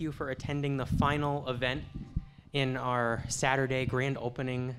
You for attending the final event in our Saturday grand opening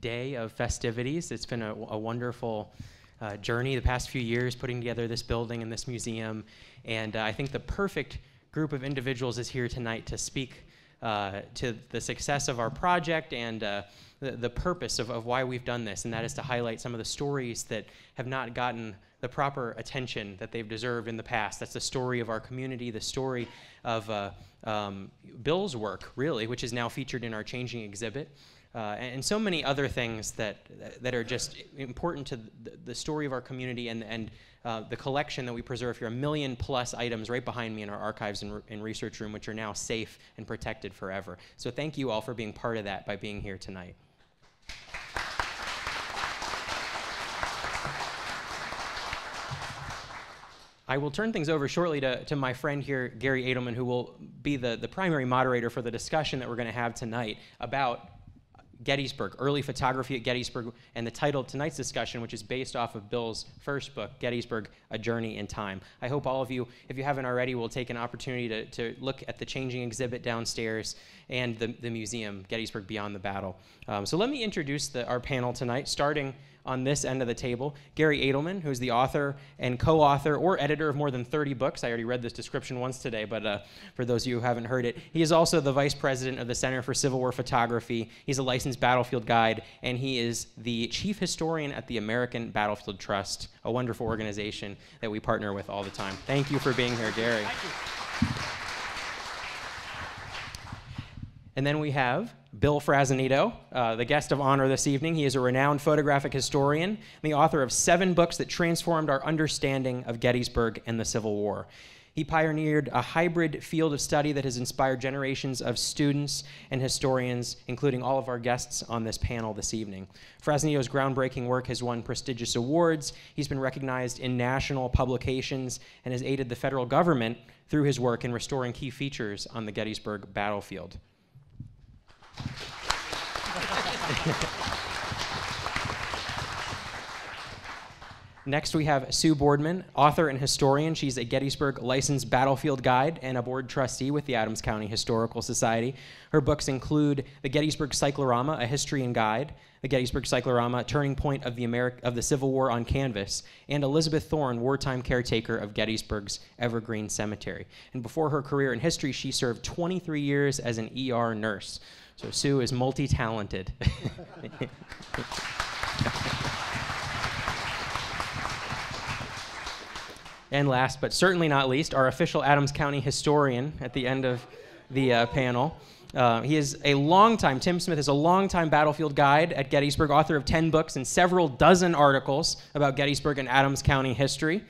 day of festivities. It's been a, a wonderful uh, journey the past few years putting together this building and this museum. And uh, I think the perfect group of individuals is here tonight to speak uh, to the success of our project and uh, the, the purpose of, of why we've done this, and that is to highlight some of the stories that have not gotten the proper attention that they've deserved in the past. That's the story of our community, the story of uh, um, Bill's work, really, which is now featured in our changing exhibit. Uh, and, so many other things that that are just important to the, the story of our community and and uh, the collection that we preserve here, a million plus items right behind me in our archives and, and, research room, which are now safe and protected forever. So thank you all for being part of that by being here tonight. I will turn things over shortly to, to my friend here, Garry Adelman, who will be the, the primary moderator for the discussion that we're going to have tonight about Gettysburg, early photography at Gettysburg, and the title of tonight's discussion, which is based off of Bill's first book, Gettysburg, A Journey in Time. I hope all of you, if you haven't already, will take an opportunity to, to look at the changing exhibit downstairs and the, the museum, Gettysburg Beyond the Battle. Um, so let me introduce the, our panel tonight, starting on this end of the table. Garry Adelman, who's the author and co author or editor of more than 30 books. I already read this description once today, but uh, for those of you who haven't heard it, he is also the vice president of the Center for Civil War Photography. He's a licensed battlefield guide, and he is the chief historian at the American Battlefield Trust, a wonderful organization that we partner with all the time. Thank you for being here, Garry. And then we have Bill Frassanito, uh, the guest of honor this evening. He is a renowned photographic historian and the author of seven books that transformed our understanding of Gettysburg and the Civil War. He pioneered a hybrid field of study that has inspired generations of students and historians, including all of our guests on this panel this evening. Frassanito's groundbreaking work has won prestigious awards. He's been recognized in national publications and has aided the federal government through his work in restoring key features on the Gettysburg battlefield. Next, we have Sue Boardman, author and historian. She's a Gettysburg licensed battlefield guide and a board trustee with the Adams County Historical Society. Her books include The Gettysburg Cyclorama, A History and Guide, The Gettysburg Cyclorama, Turning Point of the, Ameri- of the Civil War on Canvas, and Elizabeth Thorne, wartime caretaker of Gettysburg's Evergreen Cemetery. And before her career in history, she served 23 years as an ER nurse. So Sue is multi talented. and last but certainly not least, our official Adams County historian at the end of the uh, panel. Uh, he is a longtime, Tim Smith is a longtime battlefield guide at Gettysburg, author of 10 books and several dozen articles about Gettysburg and Adams County history.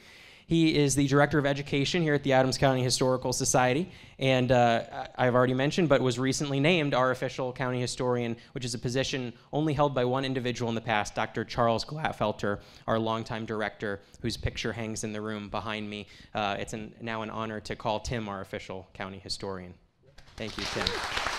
He is the director of education here at the Adams County Historical Society, and uh, I've already mentioned, but was recently named our official county historian, which is a position only held by one individual in the past, Dr. Charles Glatfelter, our longtime director, whose picture hangs in the room behind me. Uh, it's an, now an honor to call Tim our official county historian. Thank you, Tim.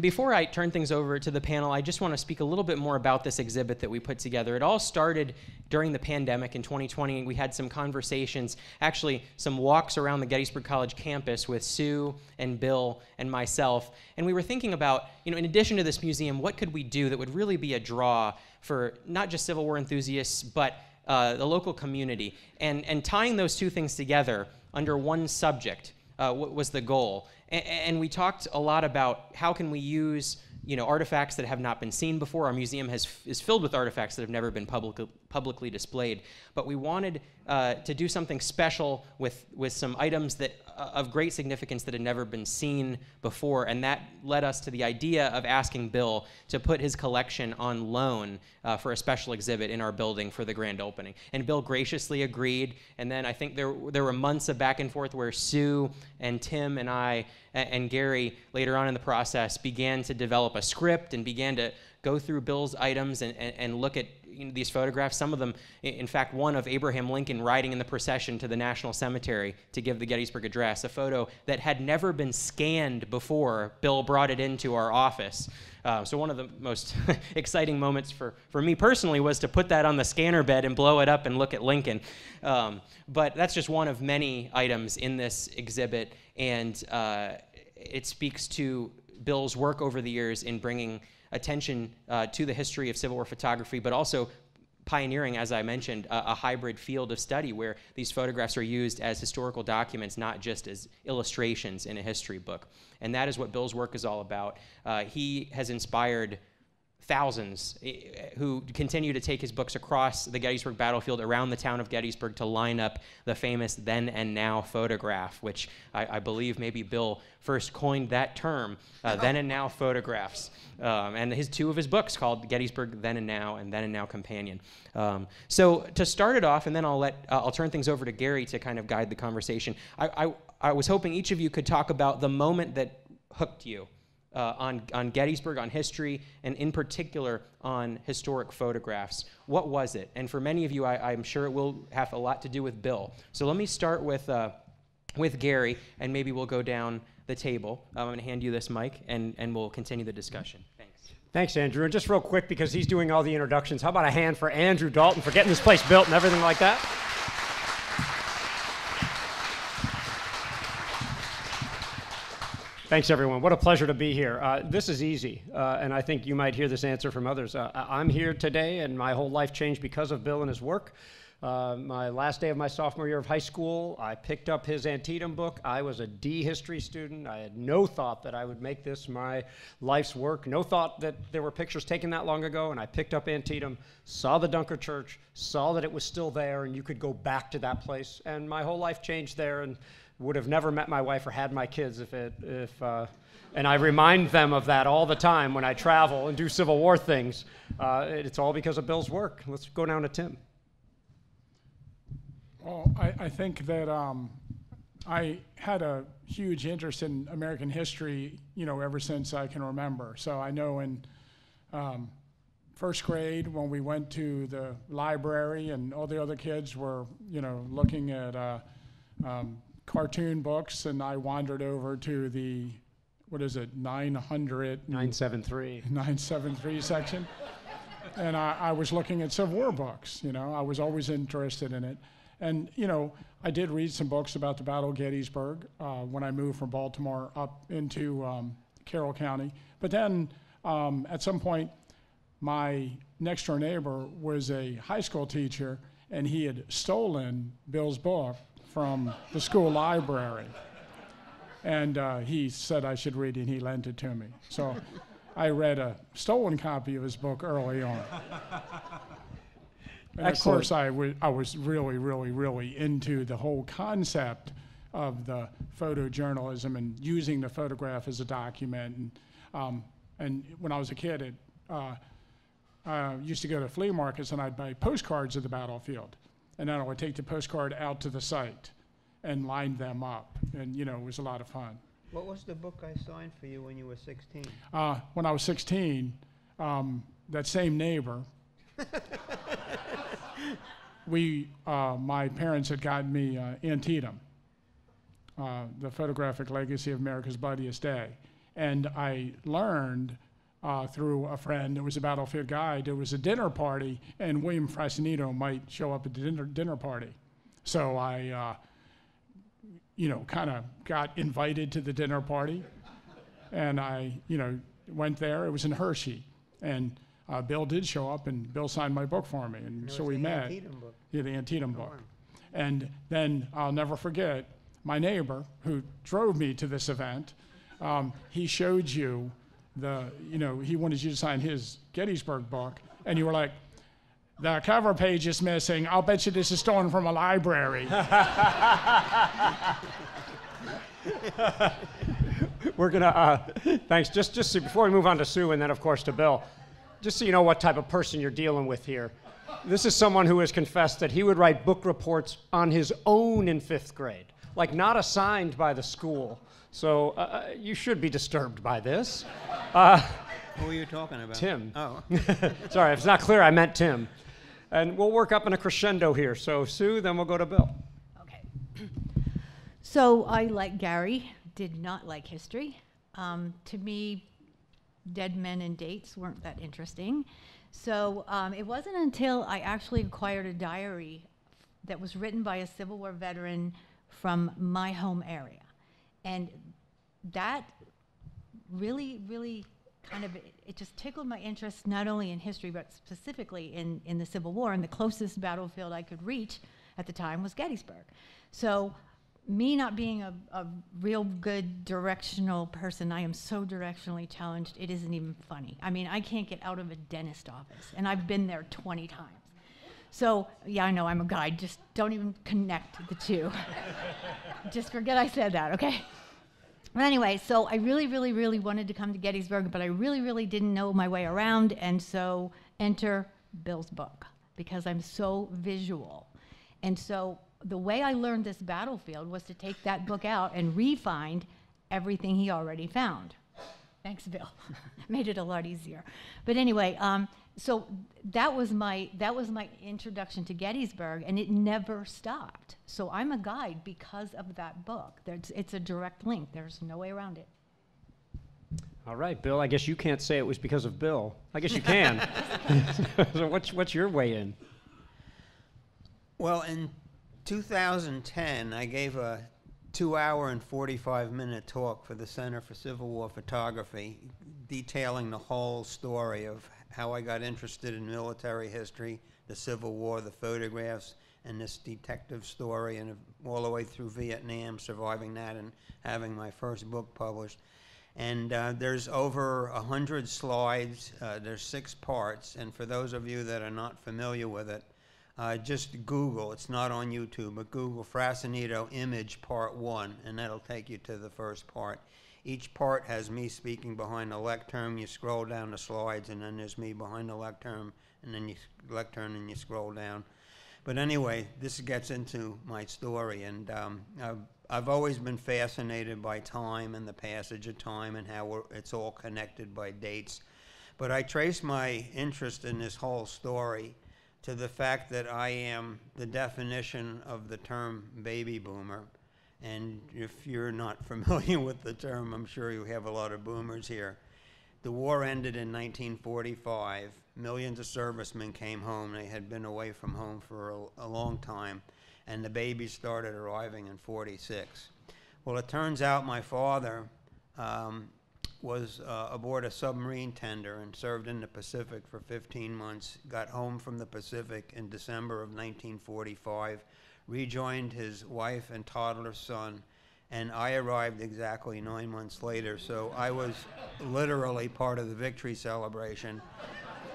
Before I turn things over to the panel, I just want to speak a little bit more about this exhibit that we put together. It all started during the pandemic in 2020. We had some conversations, actually, some walks around the Gettysburg College campus with Sue and Bill and myself. And we were thinking about, you know, in addition to this museum, what could we do that would really be a draw for not just Civil War enthusiasts, but uh, the local community? And, and tying those two things together under one subject uh, was the goal. And, we talked a lot about how can we use you know, artifacts that have not been seen before. Our museum has, is filled with artifacts that have never been public, publicly displayed. But we wanted uh, to do something special with, with some items that, uh, of great significance that had never been seen before. And that led us to the idea of asking Bill to put his collection on loan uh, for a special exhibit in our building for the grand opening. And Bill graciously agreed. And then I think there, there were months of back and forth where Sue and Tim and I and, and Garry, later on in the process, began to develop a script and began to go through Bill's items and, and, and look at you know, these photographs. Some of them, in fact, one of Abraham Lincoln riding in the procession to the National Cemetery to give the Gettysburg Address, a photo that had never been scanned before. Bill brought it into our office. Uh, so one of the most exciting moments for, for me personally was to put that on the scanner bed and blow it up and look at Lincoln. Um, but that's just one of many items in this exhibit, and uh, it speaks to Bill's work over the years in bringing attention uh, to the history of Civil War photography, but also pioneering, as I mentioned, a, a, hybrid field of study where these photographs are used as historical documents, not just as illustrations in a history book. And that is what Bill's work is all about. Uh, he has inspired thousands eh, who continue to take his books across the Gettysburg battlefield around the town of Gettysburg to line up the famous then and now photograph, which I, I believe maybe Bill first coined that term, uh, then and now photographs. Um, and his two of his books called Gettysburg Then and Now and Then and Now Companion. Um, so to start it off, and then I'll let uh, I'll turn things over to Garry to kind of guide the conversation. I, I, I was hoping each of you could talk about the moment that hooked you uh, on, on Gettysburg, on history, and in particular on historic photographs. What was it? And for many of you, I, am sure it will have a lot to do with Bill. So let me start with, uh, with Garry, and maybe we'll go down the table. I'm going to hand you this mic, and, and we'll continue the discussion. Thanks. Thanks, Andrew. And just real quick, because he's doing all the introductions, how about a hand for Andrew Dalton for getting this place built and everything like that? Thanks, everyone. What a pleasure to be here. Uh, this is easy, uh, and I think you might hear this answer from others. Uh, I'm here today, and my whole life changed because of Bill and his work. Uh, my last day of my sophomore year of high school, I picked up his Antietam book. I was a D history student. I had no thought that I would make this my life's work, no thought that there were pictures taken that long ago. And I picked up Antietam, saw the Dunker Church, saw that it was still there, and you could go back to that place. And my whole life changed there. And would have never met my wife or had my kids if it if uh, and I remind them of that all the time when I travel and do Civil War things. Uh, it's all because of Bill's work. Let's go down to Tim. Well, I, I think that um, I had a huge interest in American history, you know, ever since I can remember. So I know in um, first grade when we went to the library and all the other kids were, you know, looking at uh, um, cartoon books, and I wandered over to the what is it, 900 973 973 section, and I, I was looking at Civil War books. You know, I was always interested in it, and you know, I did read some books about the Battle of Gettysburg uh, when I moved from Baltimore up into um, Carroll County. But then um, at some point, my next door neighbor was a high school teacher, and he had stolen Bill's book from the school library. And uh, he said I should read it, and he lent it to me. So I read a stolen copy of his book early on. And of course, I, w- I was really, really, really into the whole concept of the photojournalism and using the photograph as a document. And, um, and when I was a kid, it, uh, I used to go to flea markets and I'd buy postcards of the battlefield and then I would take the postcard out to the site and line them up. And, you know, it was a lot of fun. What was the book I signed for you when you were 16? Uh, when I was 16, um, that same neighbor, we, uh, my parents had gotten me uh, Antietam, uh, the photographic legacy of America's bloodiest day. And I learned uh, through a friend. It was a battlefield guide. There was a dinner party, and William Frassanito might show up at the dinner, dinner party. So I, uh, you know, kind of got invited to the dinner party, and I, you know, went there. It was in Hershey, and uh, Bill did show up, and Bill signed my book for me, and so we met. Antietam book. Yeah, the Antietam book. And then I'll never forget my neighbor who drove me to this event. Um, he showed you the, you know, he wanted you to sign his Gettysburg book, and you were like, the cover page is missing. I'll bet you this is stolen from a library. We're gonna, uh, thanks. Just, just so, before we move on to Sue and then, of course, to Bill, just so you know what type of person you're dealing with here. This is someone who has confessed that he would write book reports on his own in fifth grade, like not assigned by the school. So uh, uh, you should be disturbed by this. Uh, Who are you talking about? Tim. Oh. Sorry, if it's not clear, I meant Tim. And we'll work up in a crescendo here. So, Sue, then we'll go to Bill. Okay. So I, like Garry, did not like history. Um, to me, dead men and dates weren't that interesting. So um, it wasn't until I actually acquired a diary that was written by a Civil War veteran from my home area. And that really, really kind of, it just tickled my interest not only in history, but specifically in, in the Civil War. And the closest battlefield I could reach at the time was Gettysburg. So, me not being a, a real good directional person, I am so directionally challenged, it isn't even funny. I mean, I can't get out of a dentist office, and I've been there 20 times. So, yeah, I know I'm a guide, just don't even connect the two. just forget I said that, okay? But anyway, so I really, really, really wanted to come to Gettysburg, but I really, really didn't know my way around, and so enter Bill's book because I'm so visual. And so the way I learned this battlefield was to take that book out and re-find everything he already found. Thanks, Bill. Made it a lot easier. But anyway, um, so that was my that was my introduction to Gettysburg, and it never stopped. So I'm a guide because of that book. There's, it's a direct link. There's no way around it. All right, Bill, I guess you can't say it was because of Bill. I guess you can. so, what's, what's your way in? Well, in 2010, I gave a two hour and 45 minute talk for the Center for Civil War Photography, detailing the whole story of how I got interested in military history, the Civil War, the photographs, and this detective story, and all the way through Vietnam, surviving that, and having my first book published. And uh, there's over a hundred slides. Uh, there's six parts, and for those of you that are not familiar with it, uh, just Google. It's not on YouTube, but Google Frassanito image part one, and that'll take you to the first part. Each part has me speaking behind the lectern. You scroll down the slides, and then there's me behind the lectern, and then you lectern, and you scroll down. But anyway, this gets into my story, and um, I've, I've always been fascinated by time and the passage of time and how it's all connected by dates. But I trace my interest in this whole story to the fact that I am the definition of the term baby boomer. And if you're not familiar with the term, I'm sure you have a lot of boomers here. The war ended in 1945. Millions of servicemen came home. They had been away from home for a, a long time. And the babies started arriving in 46. Well, it turns out my father um, was uh, aboard a submarine tender and served in the Pacific for 15 months, got home from the Pacific in December of 1945, rejoined his wife and toddler son, and I arrived exactly nine months later, so I was literally part of the victory celebration.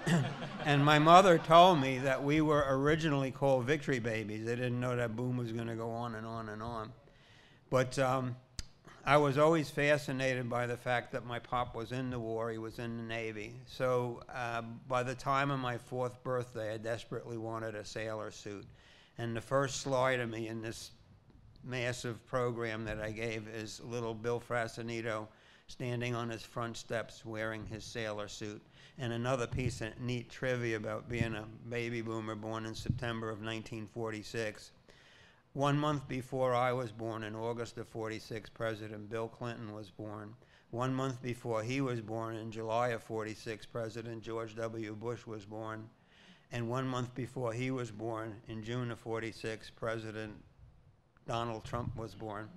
and my mother told me that we were originally called victory babies. They didn't know that boom was going to go on and on and on. But um, I was always fascinated by the fact that my pop was in the war, he was in the Navy. So uh, by the time of my fourth birthday, I desperately wanted a sailor suit. And the first slide of me in this massive program that I gave is little Bill Frassanito standing on his front steps wearing his sailor suit. And another piece of neat trivia about being a baby boomer born in September of 1946 one month before I was born, in August of 46, President Bill Clinton was born. One month before he was born, in July of 46, President George W. Bush was born. And one month before he was born, in June of 46, President Donald Trump was born.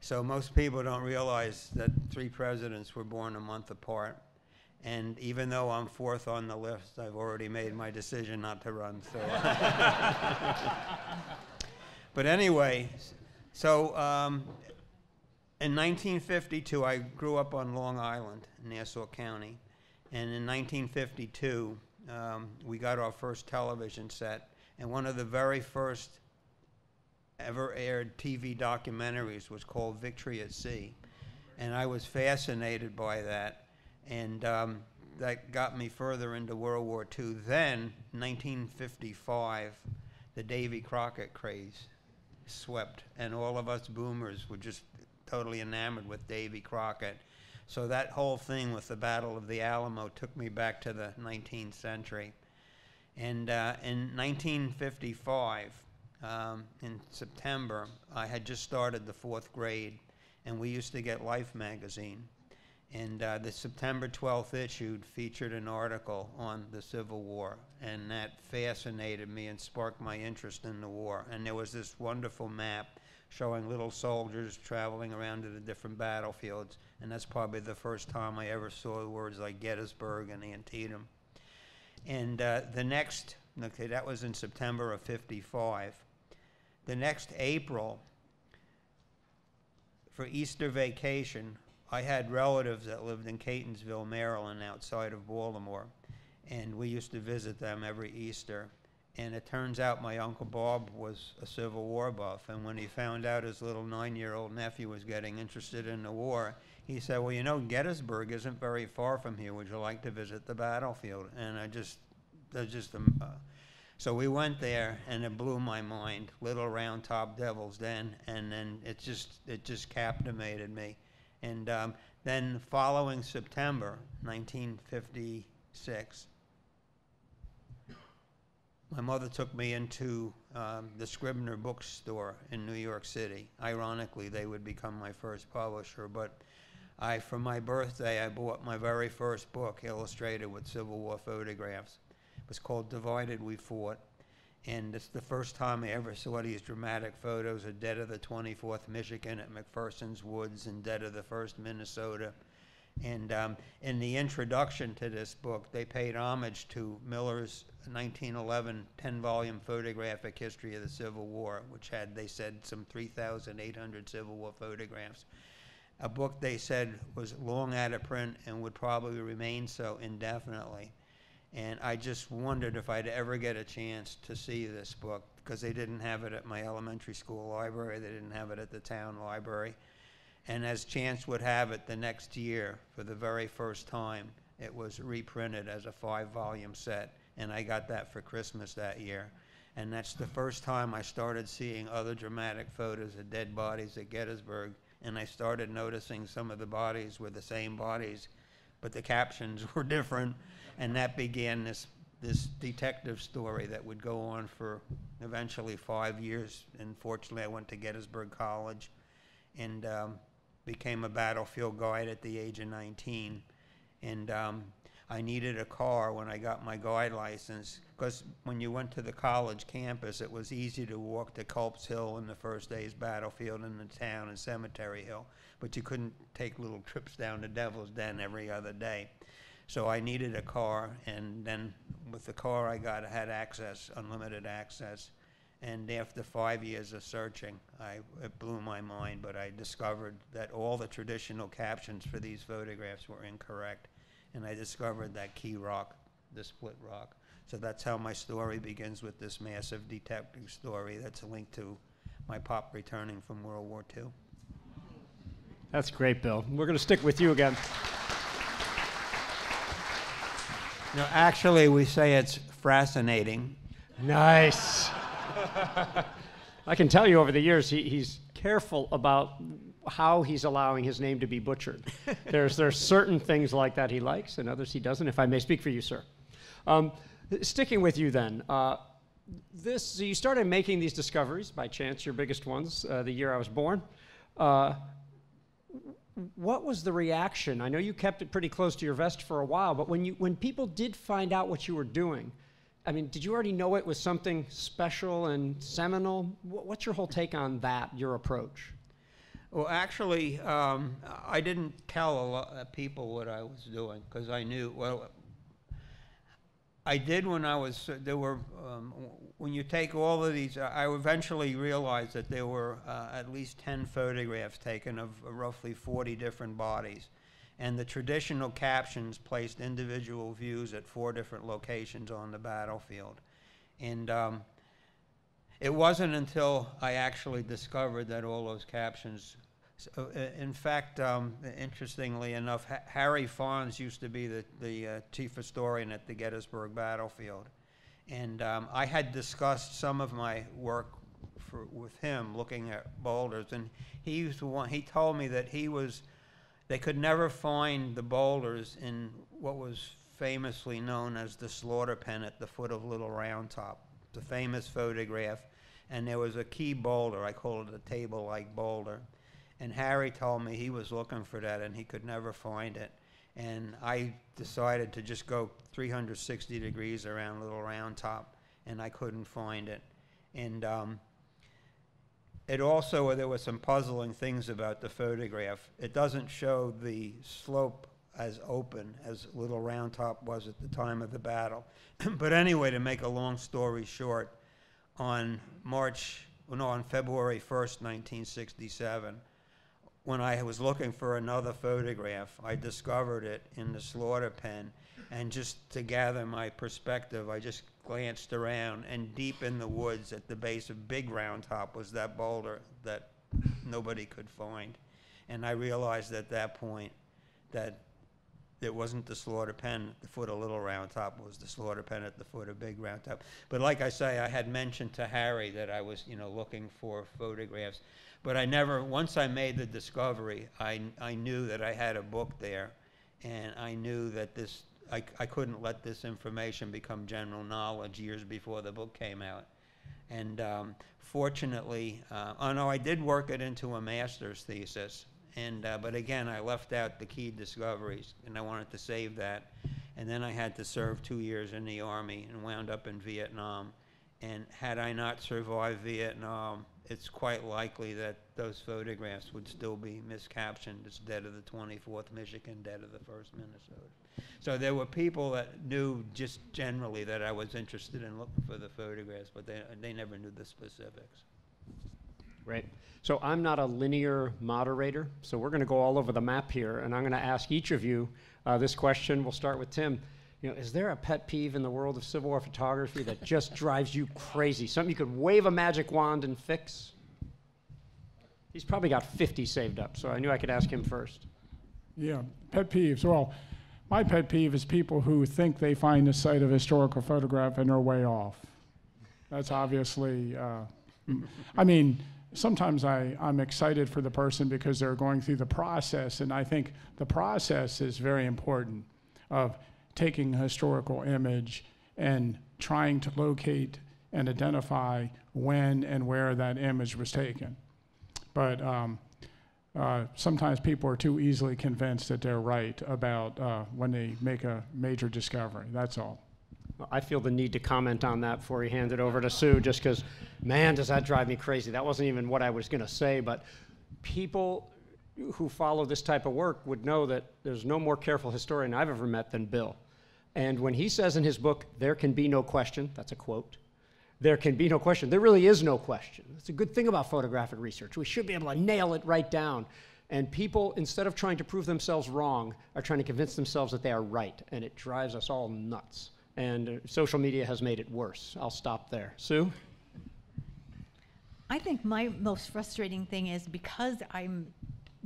So most people don't realize that three presidents were born a month apart. And even though I'm fourth on the list, I've already made my decision not to run. So. But anyway, so um, in 1952, I grew up on Long Island, Nassau County. And in 1952, um, we got our first television set. And one of the very first ever aired TV documentaries was called Victory at Sea. And I was fascinated by that. And um, that got me further into World War II. Then, 1955, the Davy Crockett craze swept, and all of us boomers were just totally enamored with Davy Crockett. So that whole thing with the Battle of the Alamo took me back to the 19th century. And uh, in 1955, um, in September, I had just started the fourth grade, and we used to get Life magazine. And uh, the September 12th issue featured an article on the Civil War, and that fascinated me and sparked my interest in the war. And there was this wonderful map showing little soldiers traveling around to the different battlefields, and that's probably the first time I ever saw words like Gettysburg and Antietam. And uh, the next, okay, that was in September of 55. The next April, for Easter vacation, I had relatives that lived in Catonsville, Maryland, outside of Baltimore, and we used to visit them every Easter. And it turns out my Uncle Bob was a Civil War buff, and when he found out his little nine year old nephew was getting interested in the war, he said, Well, you know, Gettysburg isn't very far from here. Would you like to visit the battlefield? And I just, that's just, um, uh, so we went there, and it blew my mind. Little Round Top Devil's Den, and then it just, it just captivated me. And um, then following September 1956, my mother took me into um, the Scribner bookstore in New York City. Ironically, they would become my first publisher, but I, for my birthday, I bought my very first book illustrated with Civil War photographs. It was called Divided We Fought. And it's the first time I ever saw these dramatic photos of Dead of the 24th Michigan at McPherson's Woods and Dead of the 1st Minnesota. And um, in the introduction to this book, they paid homage to Miller's 1911 10 volume photographic history of the Civil War, which had, they said, some 3,800 Civil War photographs. A book they said was long out of print and would probably remain so indefinitely. And I just wondered if I'd ever get a chance to see this book because they didn't have it at my elementary school library, they didn't have it at the town library. And as chance would have it, the next year, for the very first time, it was reprinted as a five volume set. And I got that for Christmas that year. And that's the first time I started seeing other dramatic photos of dead bodies at Gettysburg. And I started noticing some of the bodies were the same bodies, but the captions were different. And that began this, this detective story that would go on for eventually five years. And fortunately, I went to Gettysburg College and um, became a battlefield guide at the age of 19. And um, I needed a car when I got my guide license because when you went to the college campus, it was easy to walk to Culp's Hill in the first day's battlefield in the town and Cemetery Hill, but you couldn't take little trips down to Devil's Den every other day. So I needed a car, and then with the car I got, I had access, unlimited access. And after five years of searching, I, it blew my mind, but I discovered that all the traditional captions for these photographs were incorrect. And I discovered that key rock, the split rock. So that's how my story begins with this massive detective story that's linked to my pop returning from World War II. That's great, Bill. We're going to stick with you again. No, actually, we say it's fascinating. Nice. I can tell you over the years, he, he's careful about how he's allowing his name to be butchered. there's, there's certain things like that he likes and others he doesn't, if I may speak for you, sir. Um, sticking with you then, uh, this, so you started making these discoveries by chance, your biggest ones, uh, the year I was born. Uh, what was the reaction? I know you kept it pretty close to your vest for a while, but when, you, when people did find out what you were doing, I mean, did you already know it was something special and seminal? What's your whole take on that, your approach? Well, actually, um, I didn't tell a lot of people what I was doing because I knew, well, I did when I was, there were, um, when you take all of these, I eventually realized that there were uh, at least 10 photographs taken of roughly 40 different bodies. And the traditional captions placed individual views at four different locations on the battlefield. And um, it wasn't until I actually discovered that all those captions so, uh, in fact, um, interestingly enough, ha Harry Pfanz used to be the, the uh, chief historian at the Gettysburg battlefield. And um, I had discussed some of my work for, with him looking at boulders. And he, was the one, he told me that he was they could never find the boulders in what was famously known as the slaughter pen at the foot of Little Round Top, the famous photograph. And there was a key boulder, I call it a table like boulder. And Harry told me he was looking for that and he could never find it. And I decided to just go 360 degrees around Little Round Top and I couldn't find it. And um, it also, there were some puzzling things about the photograph. It doesn't show the slope as open as Little Round Top was at the time of the battle. but anyway, to make a long story short, on March, oh, no, on February 1st, 1967, when I was looking for another photograph, I discovered it in the slaughter pen. And just to gather my perspective, I just glanced around, and deep in the woods at the base of Big Round Top was that boulder that nobody could find. And I realized at that point that it wasn't the slaughter pen at the foot of Little Round Top, it was the slaughter pen at the foot of Big Round Top. But like I say, I had mentioned to Harry that I was, you know, looking for photographs. But I never, once I made the discovery, I, I knew that I had a book there, and I knew that this, I, I couldn't let this information become general knowledge years before the book came out. And um, fortunately, uh, oh no, I did work it into a master's thesis. And, uh, but again, I left out the key discoveries, and I wanted to save that. And then I had to serve two years in the Army and wound up in Vietnam. And had I not survived Vietnam, it's quite likely that those photographs would still be miscaptioned as dead of the 24th Michigan, dead of the 1st Minnesota. So there were people that knew just generally that I was interested in looking for the photographs, but they, they never knew the specifics. Right. So I'm not a linear moderator, so we're going to go all over the map here, and I'm going to ask each of you uh, this question. We'll start with Tim. You know, is there a pet peeve in the world of Civil War photography that just drives you crazy? Something you could wave a magic wand and fix? He's probably got 50 saved up, so I knew I could ask him first. Yeah, pet peeves. Well, my pet peeve is people who think they find the site of a historical photograph and are way off. That's obviously, uh, I mean, sometimes I, I'm excited for the person because they're going through the process, and I think the process is very important of taking a historical image and trying to locate and identify when and where that image was taken. But um, uh, sometimes people are too easily convinced that they're right about uh, when they make a major discovery. That's all. I feel the need to comment on that before he hands it over to Sue, just because, man, does that drive me crazy. That wasn't even what I was going to say, but people who follow this type of work would know that there's no more careful historian I've ever met than Bill. And when he says in his book, there can be no question, that's a quote, there can be no question. There really is no question. That's a good thing about photographic research. We should be able to nail it right down. And people, instead of trying to prove themselves wrong, are trying to convince themselves that they are right. And it drives us all nuts. And uh, social media has made it worse. I'll stop there. Sue? I think my most frustrating thing is because I'm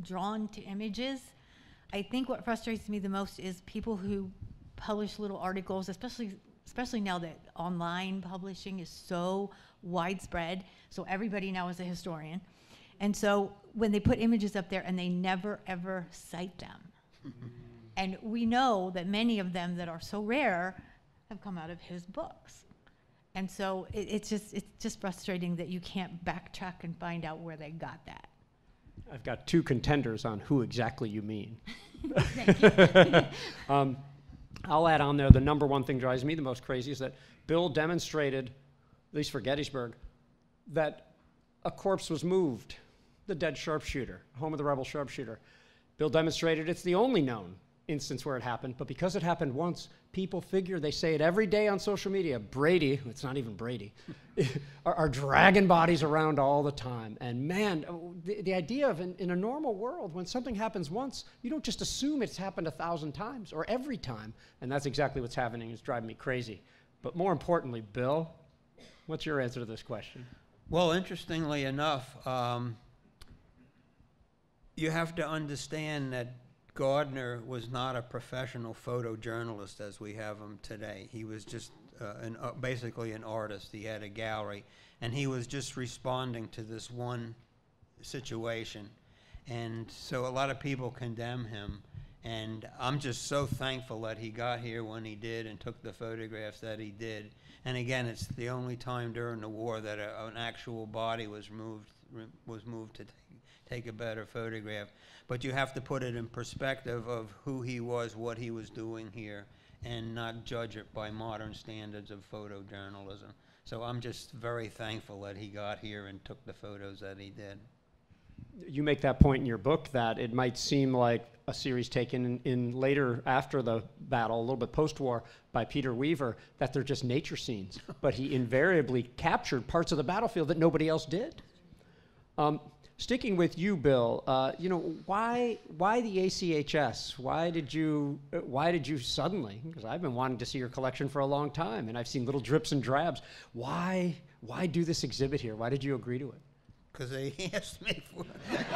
drawn to images, I think what frustrates me the most is people who publish little articles, especially especially now that online publishing is so widespread. So everybody now is a historian. And so when they put images up there and they never ever cite them. and we know that many of them that are so rare have come out of his books. And so it, it's just it's just frustrating that you can't backtrack and find out where they got that. I've got two contenders on who exactly you mean. um, I'll add on there the number one thing drives me the most crazy is that Bill demonstrated, at least for Gettysburg, that a corpse was moved, the dead sharpshooter, home of the rebel sharpshooter. Bill demonstrated it's the only known instance where it happened, but because it happened once, people figure they say it every day on social media. Brady, it's not even Brady, are, are, dragging bodies around all the time. And man, the, the idea of in, in, a normal world, when something happens once, you don't just assume it's happened a thousand times or every time. And that's exactly what's happening. It's driving me crazy. But more importantly, Bill, what's your answer to this question? Well, interestingly enough, um, you have to understand that Gardner was not a professional photojournalist as we have him today. He was just uh, an, uh, basically an artist. He had a gallery, and he was just responding to this one situation. And so a lot of people condemn him. And I'm just so thankful that he got here when he did and took the photographs that he did. And again, it's the only time during the war that a, an actual body was moved was moved to take, take a better photograph. But you have to put it in perspective of who he was, what he was doing here, and not judge it by modern standards of photojournalism. So I'm just very thankful that he got here and took the photos that he did. You make that point in your book that it might seem like a series taken in, in later after the battle, a little bit post-war, by Peter Weaver, that they're just nature scenes. but he invariably captured parts of the battlefield that nobody else did. Um, sticking with you, Bill, uh, you know why why the ACHS? Why did you uh, why did you suddenly? Because I've been wanting to see your collection for a long time, and I've seen little drips and drabs. Why why do this exhibit here? Why did you agree to it? Because they asked me for it.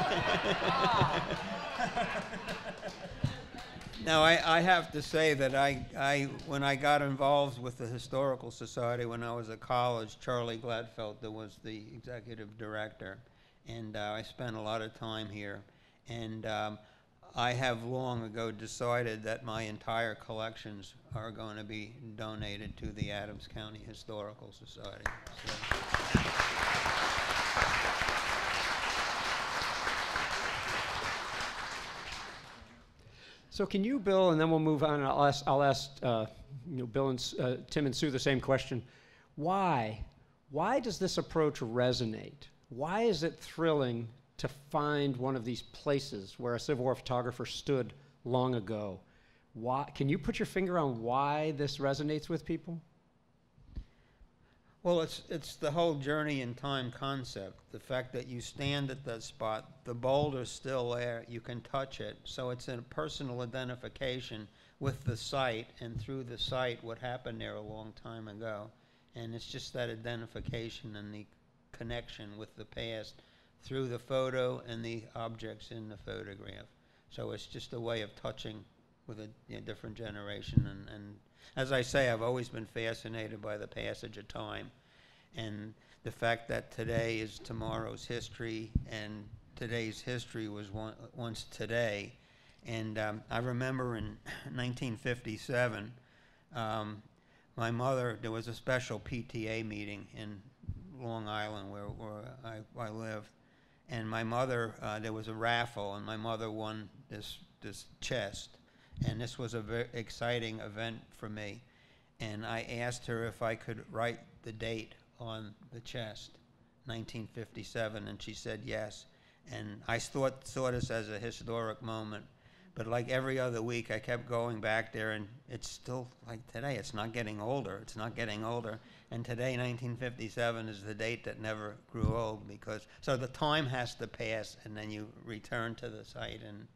now I, I have to say that I, I when I got involved with the historical society when I was at college, Charlie Glatfelter was the executive director and uh, I spent a lot of time here. And um, I have long ago decided that my entire collections are going to be donated to the Adams County Historical Society. So. So can you, Bill, and then we'll move on. I'll ask, I'll ask uh, you know, Bill and uh, Tim and Sue the same question. Why? Why does this approach resonate? Why is it thrilling to find one of these places where a Civil War photographer stood long ago? Why, can you put your finger on why this resonates with people? Well, it's, it's the whole journey in time concept. The fact that you stand at that spot, the boulder's still there, you can touch it. So it's a personal identification with the site and through the site what happened there a long time ago. And it's just that identification and the connection with the past through the photo and the objects in the photograph. So it's just a way of touching with a you know, different generation. And, and as I say, I've always been fascinated by the passage of time and the fact that today is tomorrow's history and today's history was one, once today. And um, I remember in 1957, um, my mother, there was a special PTA meeting in Long Island, where, where I, I live. And my mother, uh, there was a raffle, and my mother won this, this chest. And this was a very exciting event for me. And I asked her if I could write the date on the chest, 1957, and she said yes. And I thought, saw this as a historic moment. But like every other week, I kept going back there, and it's still like today. It's not getting older. It's not getting older. And today, 1957, is the date that never grew old because so the time has to pass, and then you return to the site. And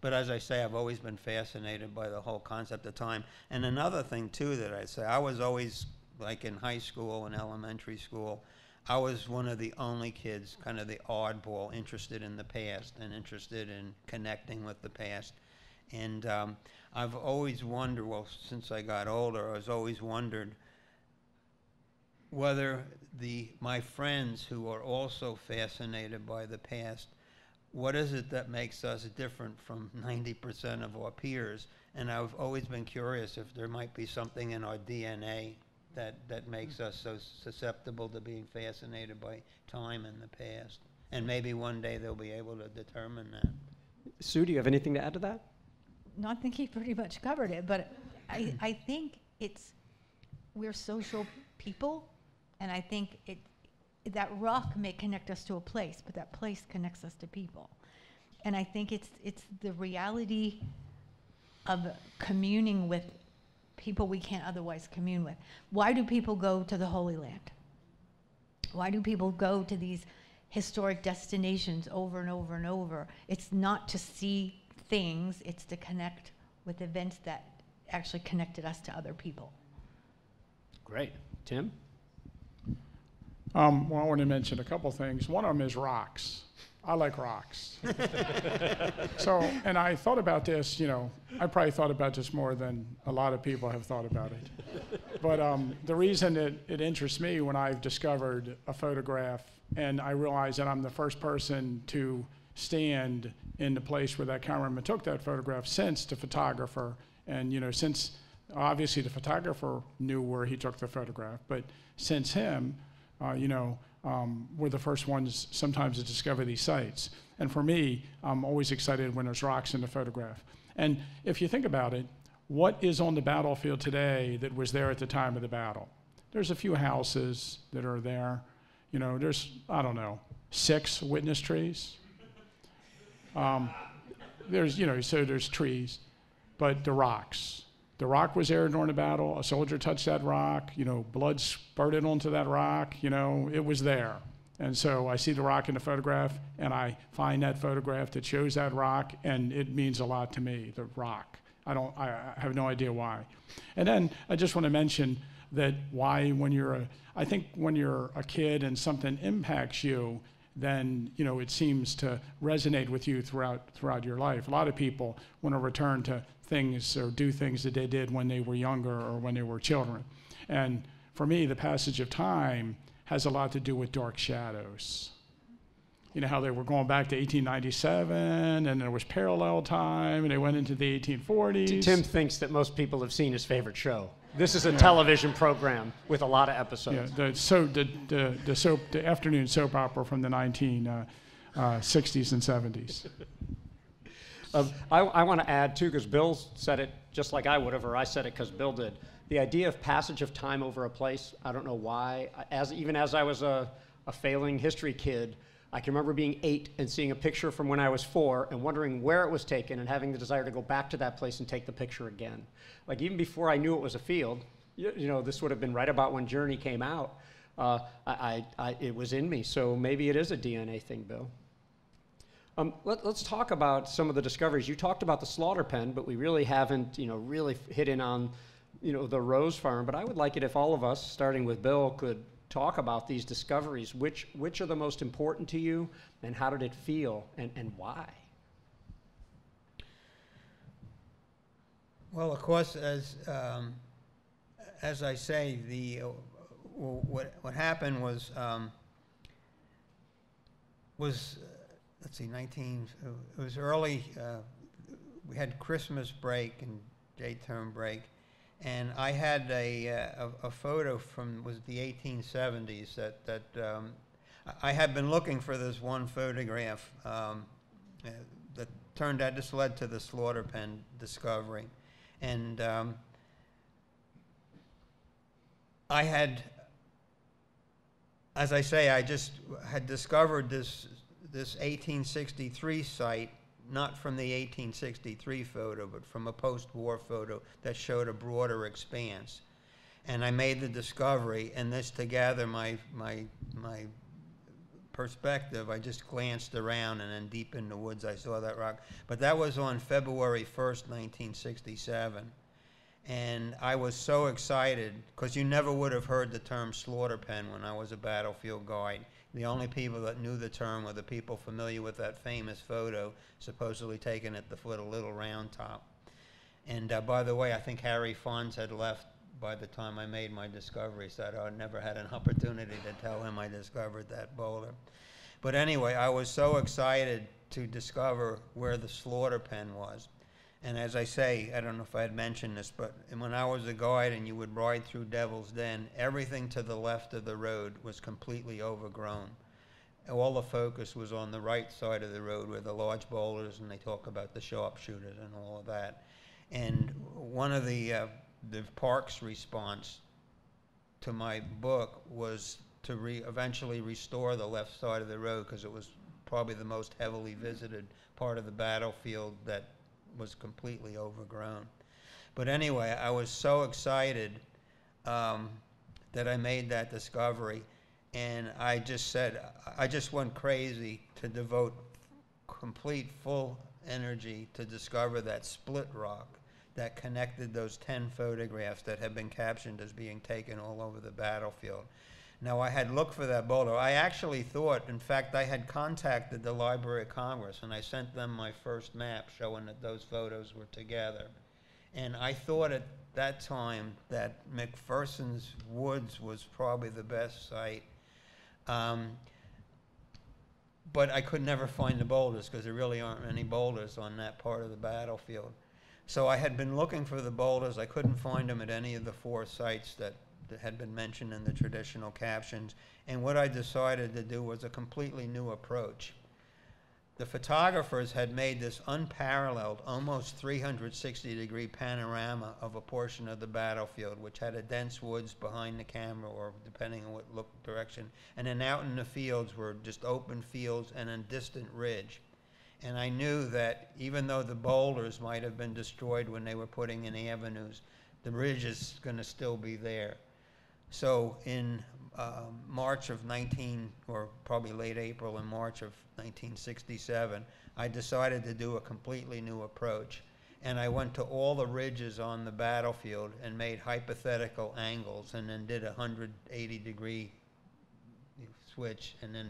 but as I say, I've always been fascinated by the whole concept of time. And another thing too that I say, I was always like in high school and elementary school. I was one of the only kids, kind of the oddball, interested in the past and interested in connecting with the past. And um, I've always wondered, well, since I got older, I was always wondered whether the my friends who are also fascinated by the past, what is it that makes us different from 90% of our peers? And I've always been curious if there might be something in our DNA that, that makes us so susceptible to being fascinated by time and the past. And maybe one day they'll be able to determine that. Sue, do you have anything to add to that? No, I think he pretty much covered it, but I, I think it's, we're social people, and I think it, that rock may connect us to a place, but that place connects us to people. And I think it's, it's the reality of communing with people we can't otherwise commune with. Why do people go to the Holy Land? Why do people go to these historic destinations over and over and over? It's not to see things, it's to connect with events that actually connected us to other people. Great. Tim? Um, well, I want to mention a couple things. One of them is rocks. I like rocks. so, and I thought about this, you know, I probably thought about this more than a lot of people have thought about it. But um, the reason it, it interests me when I've discovered a photograph and I realize that I'm the first person to stand in the place where that cameraman took that photograph since the photographer, and you know, since obviously the photographer knew where he took the photograph, but since him, uh, you know, um, we're the first ones sometimes to discover these sites. And for me, I'm always excited when there's rocks in the photograph. And if you think about it, what is on the battlefield today that was there at the time of the battle? There's a few houses that are there. You know, there's, I don't know, six witness trees. Um, there's, you know, so there's trees, but the rocks. The rock was there during the battle. A soldier touched that rock. You know, blood spurted onto that rock. You know, it was there. And so I see the rock in the photograph, and I find that photograph that shows that rock, and it means a lot to me. The rock. I don't. I, I have no idea why. And then I just want to mention that why when you're a. I think when you're a kid and something impacts you, then you know it seems to resonate with you throughout throughout your life. A lot of people want to return to things or do things that they did when they were younger or when they were children. And for me, the passage of time has a lot to do with dark shadows. You know how they were going back to 1897 and there was parallel time and they went into the 1840s. Tim thinks that most people have seen his favorite show. This is a television program with a lot of episodes. Yeah, the, so, the, the, the, soap, the afternoon soap opera from the 1960s uh, uh, and 70s. Um, I, I want to add too, because Bill said it just like I would have, or I said it because Bill did. The idea of passage of time over a place. I don't know why. As even as I was a, a failing history kid, I can remember being eight and seeing a picture from when I was four and wondering where it was taken and having the desire to go back to that place and take the picture again. Like even before I knew it was a field, you, you know, this would have been right about when Journey came out. Uh, I, I, it was in me. So maybe it is a DNA thing, Bill. Um, let, us talk about some of the discoveries. You talked about the slaughter pen, but we really haven't, you know, really hit in on, you know, the Rose Farm. But I would like it if all of us, starting with Bill, could talk about these discoveries. Which which are the most important to you, and how did it feel, and, and why? Well, of course, as um, as I say, the uh, what what happened was um, was let's see, 19, it was early, uh, we had Christmas break and day term break. And I had a, uh, a, a, photo from, was the 1870s that, that um, I had been looking for this one photograph um, uh, that turned out, this led to the slaughter pen discovery. And um, I had, as I say, I just had discovered this this 1863 site, not from the 1863 photo, but from a post-war photo that showed a broader expanse. And I made the discovery, and this to gather my, my, my perspective, I just glanced around and then deep in the woods I saw that rock. But that was on February 1st, 1967. And I was so excited because you never would have heard the term slaughter pen when I was a battlefield guide. The only people that knew the term were the people familiar with that famous photo, supposedly taken at the foot of Little Round Top. And uh, by the way, I think Harry Pfanz had left by the time I made my discovery, so I never had an opportunity to tell him I discovered that boulder. But anyway, I was so excited to discover where the slaughter pen was. And as I say, I don't know if I had mentioned this, but when I was a guide and you would ride through Devil's Den, everything to the left of the road was completely overgrown. All the focus was on the right side of the road where the large boulders, and they talk about the sharpshooters and all of that. And one of the, uh, the park's response to my book was to re eventually restore the left side of the road because it was probably the most heavily visited part of the battlefield that was completely overgrown. But anyway, I was so excited um, that I made that discovery. And I just said, I just went crazy to devote complete full energy to discover that split rock that connected those 10 photographs that had been captioned as being taken all over the battlefield. Now, I had looked for that boulder. I actually thought, in fact, I had contacted the Library of Congress and I sent them my first map showing that those photos were together. And I thought at that time that McPherson's Woods was probably the best site. Um, but I could never find the boulders because there really aren't any boulders on that part of the battlefield. So I had been looking for the boulders. I couldn't find them at any of the four sites that, that had been mentioned in the traditional captions. And what I decided to do was a completely new approach. The photographers had made this unparalleled, almost 360 degree panorama of a portion of the battlefield, which had a dense woods behind the camera, or depending on what look direction. And then out in the fields were just open fields and a distant ridge. And I knew that even though the boulders might have been destroyed when they were putting in the avenues, the ridge is going to still be there. So in um, March of 19, or probably late April and March of 1967, I decided to do a completely new approach. And I went to all the ridges on the battlefield and made hypothetical angles and then did a 180 degree switch and then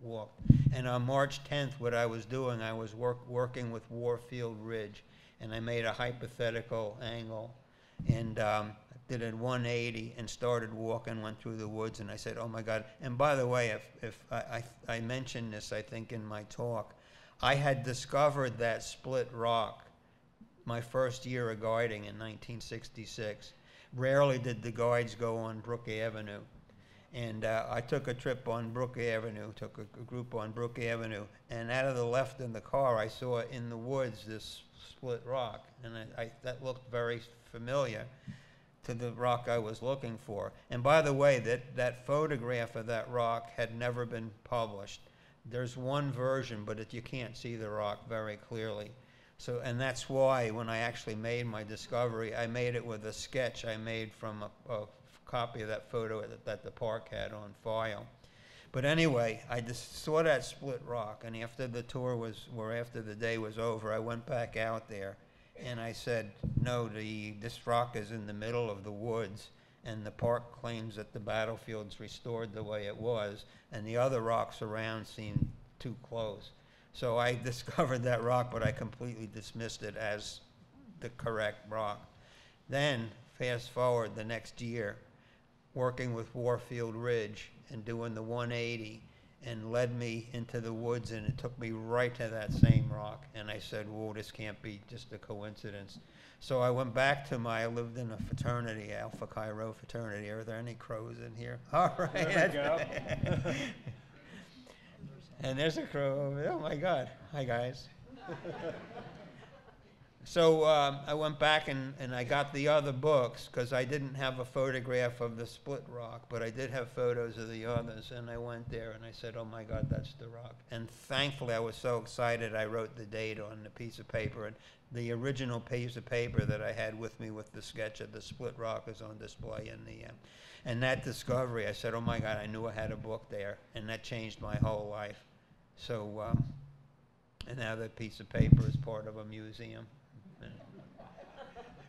walked. And on March 10th, what I was doing, I was work, working with Warfield Ridge, and I made a hypothetical angle, and um, did a 180 and started walking, went through the woods, and I said, "Oh my God!" And by the way, if, if I, I, I mentioned this, I think in my talk, I had discovered that split rock my first year of guiding in 1966. Rarely did the guides go on Brook Avenue. And uh, I took a trip on Brook Avenue, took a, a, group on Brook Avenue, and out of the left in the car, I saw in the woods this split rock, and I, I, that looked very familiar to the rock I was looking for. And by the way, that, that photograph of that rock had never been published. There's one version, but it, you can't see the rock very clearly. So, and that's why when I actually made my discovery, I made it with a sketch I made from a, a copy of that photo that, that the park had on file. But anyway, I just saw that split rock, and after the tour was, or after the day was over, I went back out there, and I said, no, the, this rock is in the middle of the woods, and the park claims that the battlefield's restored the way it was, and the other rocks around seem too close. So I discovered that rock, but I completely dismissed it as the correct rock. Then, fast forward the next year, working with Warfield Ridge and doing the 180 and led me into the woods and it took me right to that same rock and I said, whoa, this can't be just a coincidence. So I went back to my, I lived in a fraternity, Alpha Chi Rho fraternity. Are there any crows in here? All right. There we go. and there's a crow. Oh my God. Hi guys. So um, I went back and, and I got the other books because I didn't have a photograph of the split rock, but I did have photos of the others. And I went there and I said, oh my God, that's the rock. And thankfully, I was so excited, I wrote the date on the piece of paper. And the original piece of paper that I had with me with the sketch of the split rock is on display in the. Uh, and that discovery, I said, oh my God, I knew I had a book there. And that changed my whole life. So, um, and now that piece of paper is part of a museum.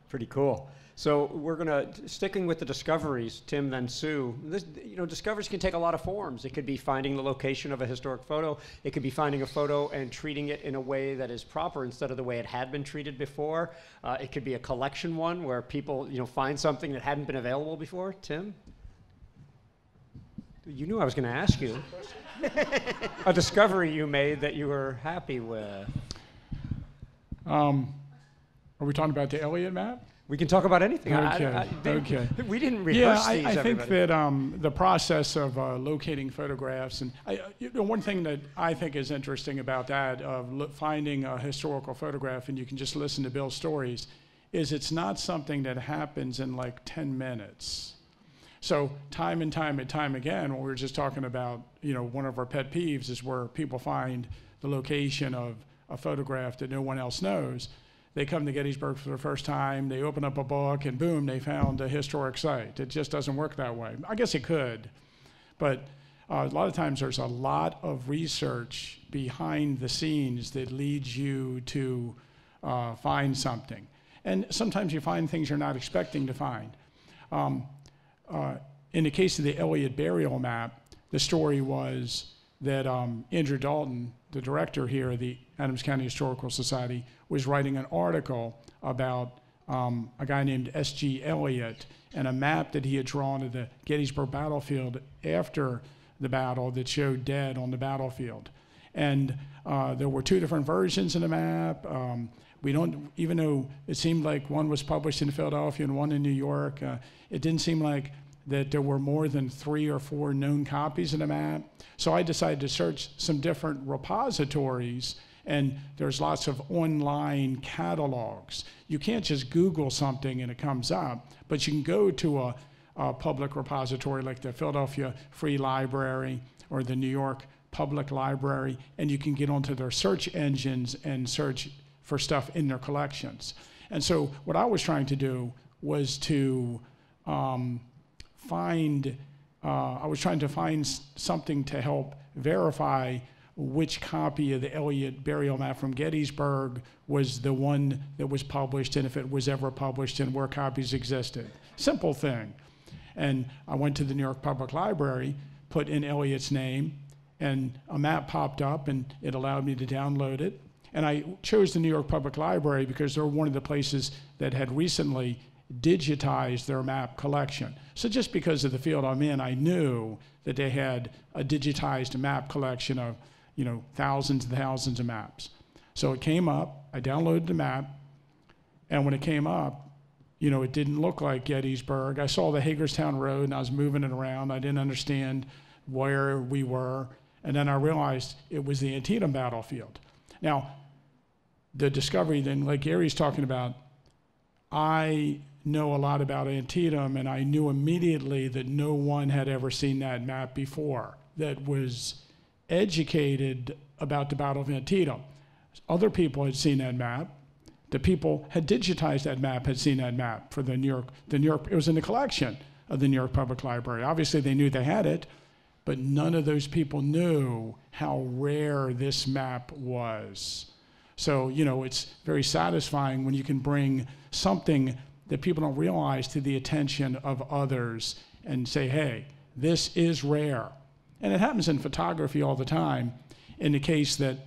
Pretty cool. So we're going to sticking with the discoveries, Tim then Sue. This, you know, discoveries can take a lot of forms. It could be finding the location of a historic photo. It could be finding a photo and treating it in a way that is proper instead of the way it had been treated before. Uh, it could be a collection one where people, you know, find something that hadn't been available before. Tim, you knew I was going to ask you. a discovery you made that you were happy with. Um, are we talking about the Elliott map? We can talk about anything. Okay. I, I, they, okay. We didn't rehearse Yeah, I, these. I think everybody. that um, the process of uh, locating photographs, and I, you know, one thing that I think is interesting about that of finding a historical photograph, and you can just listen to Bill's stories, is it's not something that happens in like 10 minutes. So time and time and time again, when we were just talking about, you know, one of our pet peeves is where people find the location of a photograph that no one else knows. They come to Gettysburg for the first time, they open up a book, and boom, they found a historic site. It just doesn't work that way. I guess it could, but uh, a lot of times there's a lot of research behind the scenes that leads you to uh, find something. And sometimes you find things you're not expecting to find. Um, uh, in the case of the Elliott burial map, the story was that um, Andrew Dalton, the director here of the Adams County Historical Society, was writing an article about um, a guy named S.G. Elliott and a map that he had drawn of the Gettysburg battlefield after the battle that showed dead on the battlefield. And uh, there were two different versions of the map. Um, we don't, even though it seemed like one was published in Philadelphia and one in New York, uh, it didn't seem like that there were more than three or four known copies of the map. So I decided to search some different repositories, and there's lots of online catalogs. You can't just Google something and it comes up, but you can go to a, a public repository like the Philadelphia Free Library or the New York Public Library, and you can get onto their search engines and search for stuff in their collections. And so, what I was trying to do was to um, find, uh, I was trying to find something to help verify which copy of the Elliott burial map from Gettysburg was the one that was published and if it was ever published and where copies existed. Simple thing. And I went to the New York Public Library, put in Elliott's name, and a map popped up and it allowed me to download it. And I chose the New York Public Library because they're one of the places that had recently digitized their map collection. So just because of the field I'm in, I knew that they had a digitized map collection of, you know, thousands and thousands of maps. So it came up, I downloaded the map, and when it came up, you know, it didn't look like Gettysburg. I saw the Hagerstown Road and I was moving it around. I didn't understand where we were. And then I realized it was the Antietam battlefield. Now, the discovery, then, like Garry's talking about, I know a lot about Antietam, and I knew immediately that no one had ever seen that map before that was educated about the Battle of Antietam. Other people had seen that map. The people had digitized that map, had seen that map for the New York, the New York, it was in the collection of the New York Public Library. Obviously, they knew they had it, but none of those people knew how rare this map was. So, you know, it's very satisfying when you can bring something that people don't realize to the attention of others and say, hey, this is rare. And it happens in photography all the time in the case that,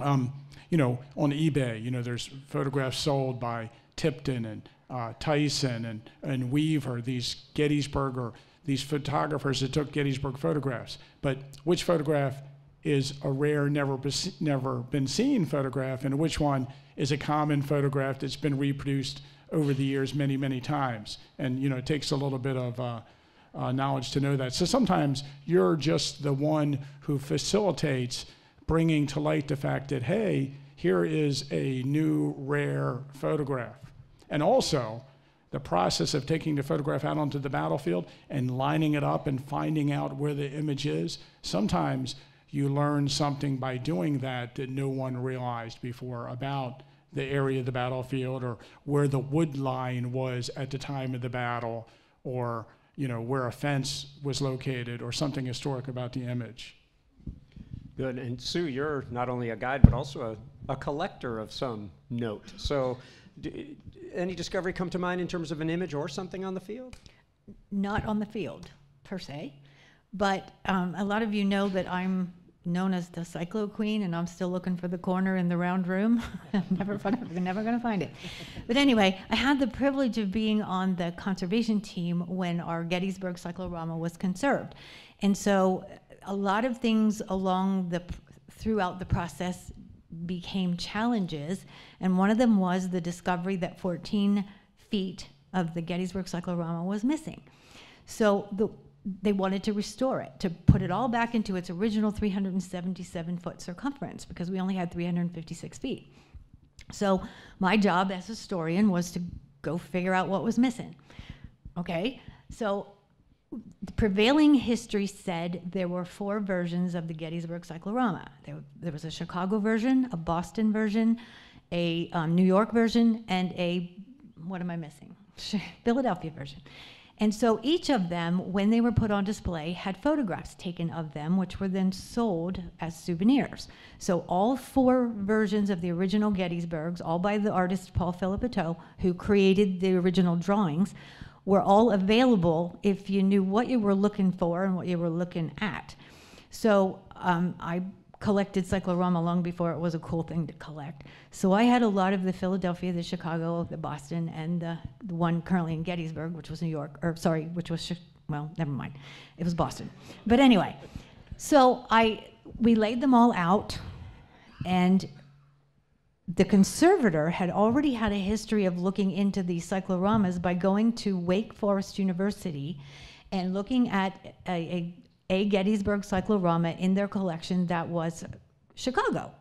um, you know, on eBay, you know, there's photographs sold by Tipton and uh, Tyson and, and Weaver, these Gettysburg or these photographers that took Gettysburg photographs. But which photograph is a rare, never, never been seen photograph, and which one is a common photograph that's been reproduced over the years many, many times? And you know, it takes a little bit of uh, uh, knowledge to know that. So sometimes you're just the one who facilitates bringing to light the fact that hey, here is a new rare photograph, and also the process of taking the photograph out onto the battlefield and lining it up and finding out where the image is. Sometimes you learn something by doing that that no one realized before about the area of the battlefield or where the wood line was at the time of the battle or you know where a fence was located or something historic about the image. Good. And Sue, you're not only a guide but also a, a collector of some note. So do, any discovery come to mind in terms of an image or something on the field? Not on the field, per se. But um, a lot of you know that I'm known as the Cyclo Queen, and I'm still looking for the corner in the round room. I'm never, never going to find it. But anyway, I had the privilege of being on the conservation team when our Gettysburg Cyclorama was conserved. And so a lot of things along the throughout the process became challenges, and one of them was the discovery that 14 feet of the Gettysburg Cyclorama was missing. So the, they wanted to restore it, to put it all back into its original 377 foot circumference, because we only had 356 feet. So my job as a historian was to go figure out what was missing. Okay, so the prevailing history said there were four versions of the Gettysburg Cyclorama. There, there was a Chicago version, a Boston version, a um, New York version, and a, what am I missing? Philadelphia version. And so each of them, when they were put on display, had photographs taken of them, which were then sold as souvenirs. So all four versions of the original Gettysburgs, all by the artist Paul Philippoteaux, who created the original drawings, were all available if you knew what you were looking for and what you were looking at. So um, I collected cyclorama long before it was a cool thing to collect. So I had a lot of the Philadelphia, the Chicago, the Boston, and the, the one currently in Gettysburg, which was New York, or sorry, which was, well, never mind. It was Boston. But anyway, so I we laid them all out, and the conservator had already had a history of looking into these cycloramas by going to Wake Forest University and looking at a, a, a Gettysburg cyclorama in their collection that was Chicago.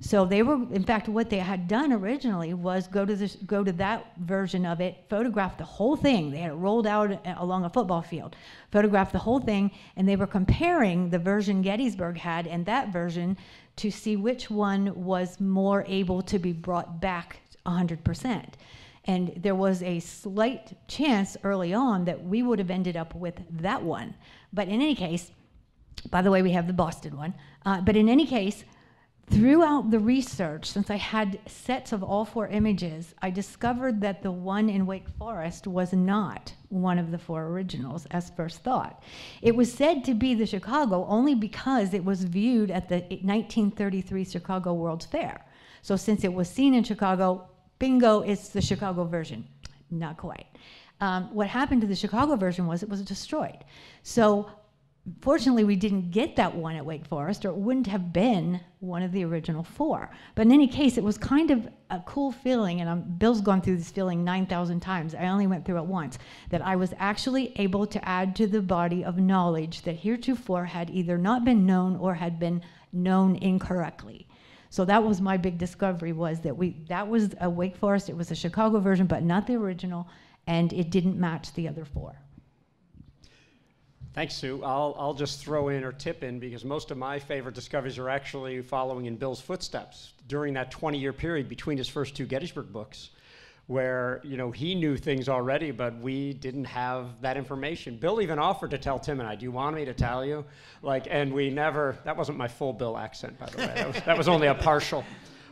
So they were, in fact, what they had done originally was go to this, go to that version of it, photograph the whole thing. They had it rolled out along a football field, photograph the whole thing, and they were comparing the version Gettysburg had and that version to see which one was more able to be brought back 100%. And there was a slight chance early on that we would have ended up with that one. But in any case, by the way, we have the Boston one. Uh, but in any case, Throughout the research, since I had sets of all four images, I discovered that the one in Wake Forest was not one of the four originals, as first thought. It was said to be the Chicago only because it was viewed at the 1933 Chicago World's Fair. So since it was seen in Chicago, bingo, it's the Chicago version. Not quite. Um, what happened to the Chicago version was it was destroyed. So fortunately, we didn't get that one at Wake Forest, or it wouldn't have been one of the original four. But in any case, it was kind of a cool feeling, and I'm, Bill's gone through this feeling 9,000 times. I only went through it once, that I was actually able to add to the body of knowledge that heretofore had either not been known or had been known incorrectly. So that was my big discovery was that we that was a Wake Forest, it was a Chicago version, but not the original, and it didn't match the other four. Thanks, Sue. I'll, I'll just throw in or tip in because most of my favorite discoveries are actually following in Bill's footsteps during that 20 year period between his first two Gettysburg books where you know he knew things already, but we didn't have that information. Bill even offered to tell Tim and I, "Do you want me to tell you?" Like, and we never. That wasn't my full Bill accent, by the way. That was, that was only a partial.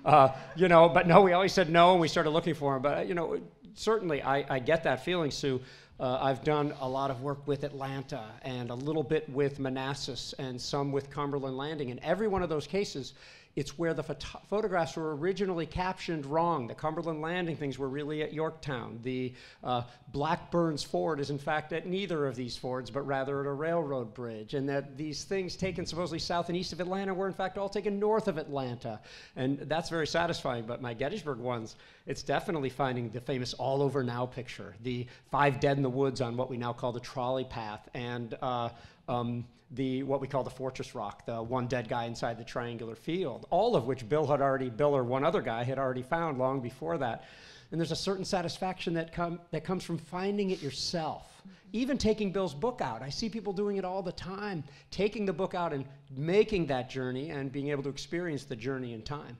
Uh, you know, but no, we always said no, and we started looking for him. But you know, certainly, I, I get that feeling, Sue. Uh, I've done a lot of work with Atlanta and a little bit with Manassas and some with Cumberland Landing. In every one of those cases, it's where the photo- photographs were originally captioned wrong. The Cumberland Landing things were really at Yorktown. The uh, Blackburn's Ford is in fact at neither of these fords, but rather at a railroad bridge. And that these things taken supposedly south and east of Atlanta were in fact all taken north of Atlanta. And that's very satisfying. But my Gettysburg ones, it's definitely finding the famous all over now picture, the five dead in the woods on what we now call the trolley path, and uh, um, the what we call the fortress rock, the one dead guy inside the triangular field, all of which Bill had already, Bill or one other guy had already found long before that. And there's a certain satisfaction that, come, that comes from finding it yourself. Even taking Bill's book out. I see people doing it all the time, taking the book out and making that journey and being able to experience the journey in time.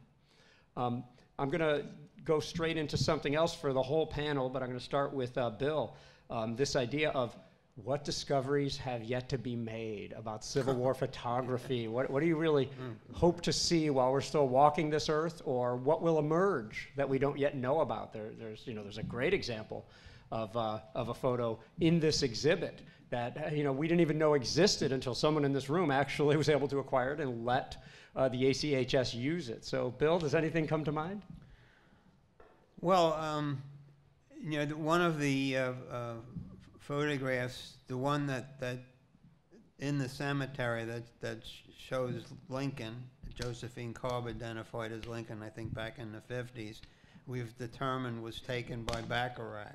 Um, I'm going to go straight into something else for the whole panel, but I'm going to start with uh, Bill. Um, this idea of what discoveries have yet to be made about Civil War photography? What, what do you really hope to see while we're still walking this earth, or what will emerge that we don't yet know about? There, there's, you know, there's a great example of, uh, of a photo in this exhibit that uh, you know, we didn't even know existed until someone in this room actually was able to acquire it and let uh, the ACHS use it. So, Bill, does anything come to mind? Well, um, you know, one of the uh, uh, photographs, the one that, that in the cemetery that, that shows Lincoln, Josephine Cobb identified as Lincoln, I think back in the 50s, we've determined was taken by Bachrach.